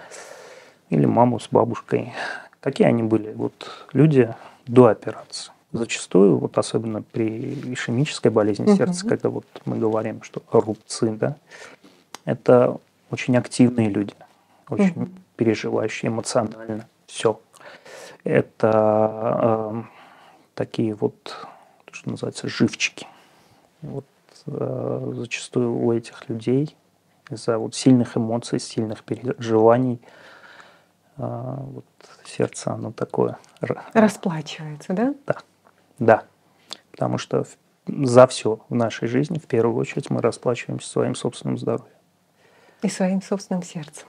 или маму с бабушкой, какие они были, вот, люди до операции. Зачастую, вот особенно при ишемической болезни Мгм. сердца, когда вот мы говорим, что рубцы, да, это очень активные люди, очень Мгм. переживающие эмоционально. Все. Это э, такие вот, то, что называется, живчики. Вот, э, зачастую у этих людей из-за вот сильных эмоций, сильных переживаний э, вот сердце, оно такое. Расплачивается, да? Да. Потому что за все в нашей жизни, в первую очередь, мы расплачиваемся своим собственным здоровьем. И своим собственным сердцем.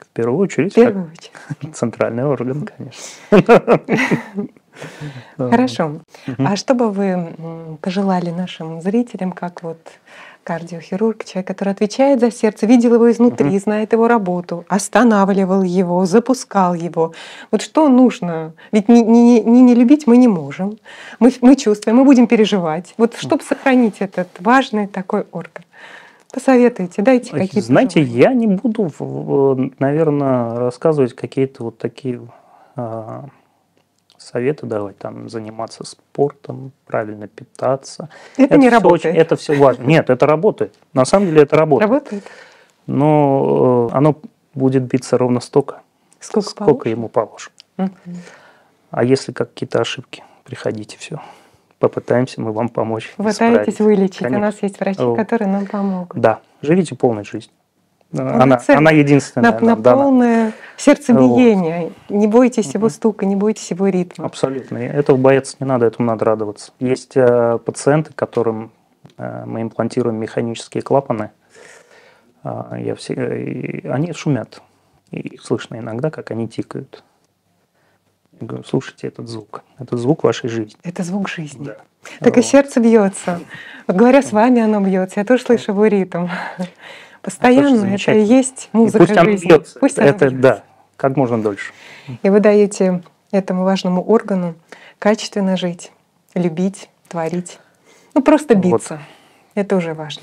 В первую очередь, В первую очередь. центральный орган, конечно. Хорошо. А что бы вы пожелали нашим зрителям, как вот кардиохирург, человек, который отвечает за сердце, видел его изнутри, знает его работу, останавливал его, запускал его. Вот что нужно? Ведь не, не, не, не любить мы не можем. Мы, мы чувствуем, мы будем переживать. Вот чтобы сохранить этот важный такой орган. Посоветуйте, дайте какие-то Знаете, пожелания. я не буду, наверное, рассказывать какие-то вот такие а, советы давать, там, заниматься спортом, правильно питаться. Это, не всё работает. очень- это все важно. Нет, это работает. На самом деле это работает. Работает? Но э, оно будет биться ровно столько, Сколько, сколько положено? ему положено. Мгм. А если какие-то ошибки, приходите, все. Попытаемся мы вам помочь. Пытаетесь вылечить. У Конечно. нас есть врачи, которые нам помогут. Да, живите полной жизнью. Она, Полноценно. она единственная на, на нам полное сердцебиение. Не бойтесь его стука, не бойтесь его ритма. Абсолютно. И Этого бояться не надо, этому надо радоваться. Есть э, пациенты, которым э, мы имплантируем механические клапаны. А, я все, и они шумят. И их слышно иногда, как они тикают. Я говорю, слушайте этот звук. Это звук вашей жизни. Это звук жизни. Да. Так и Вот. сердце бьется. Вот говоря с вами, оно бьется. Я тоже слышу его ритм. Постоянно это и замечательно. есть И музыка пусть оно жизни. бьется. Пусть это, бьется. да. как можно дольше. И вы даете этому важному органу качественно жить, любить, творить. Ну, просто биться. Вот. Это уже важно.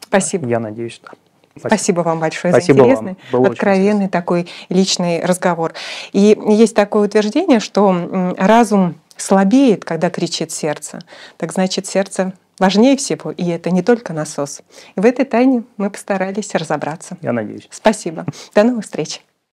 Спасибо. Я надеюсь, да. Спасибо. Спасибо вам большое Спасибо за интересный, откровенный такой личный разговор. И есть такое утверждение, что разум слабеет, когда кричит сердце. Так значит, сердце важнее всего, и это не только насос. И в этой тайне мы постарались разобраться. Я надеюсь. Спасибо. До новых встреч.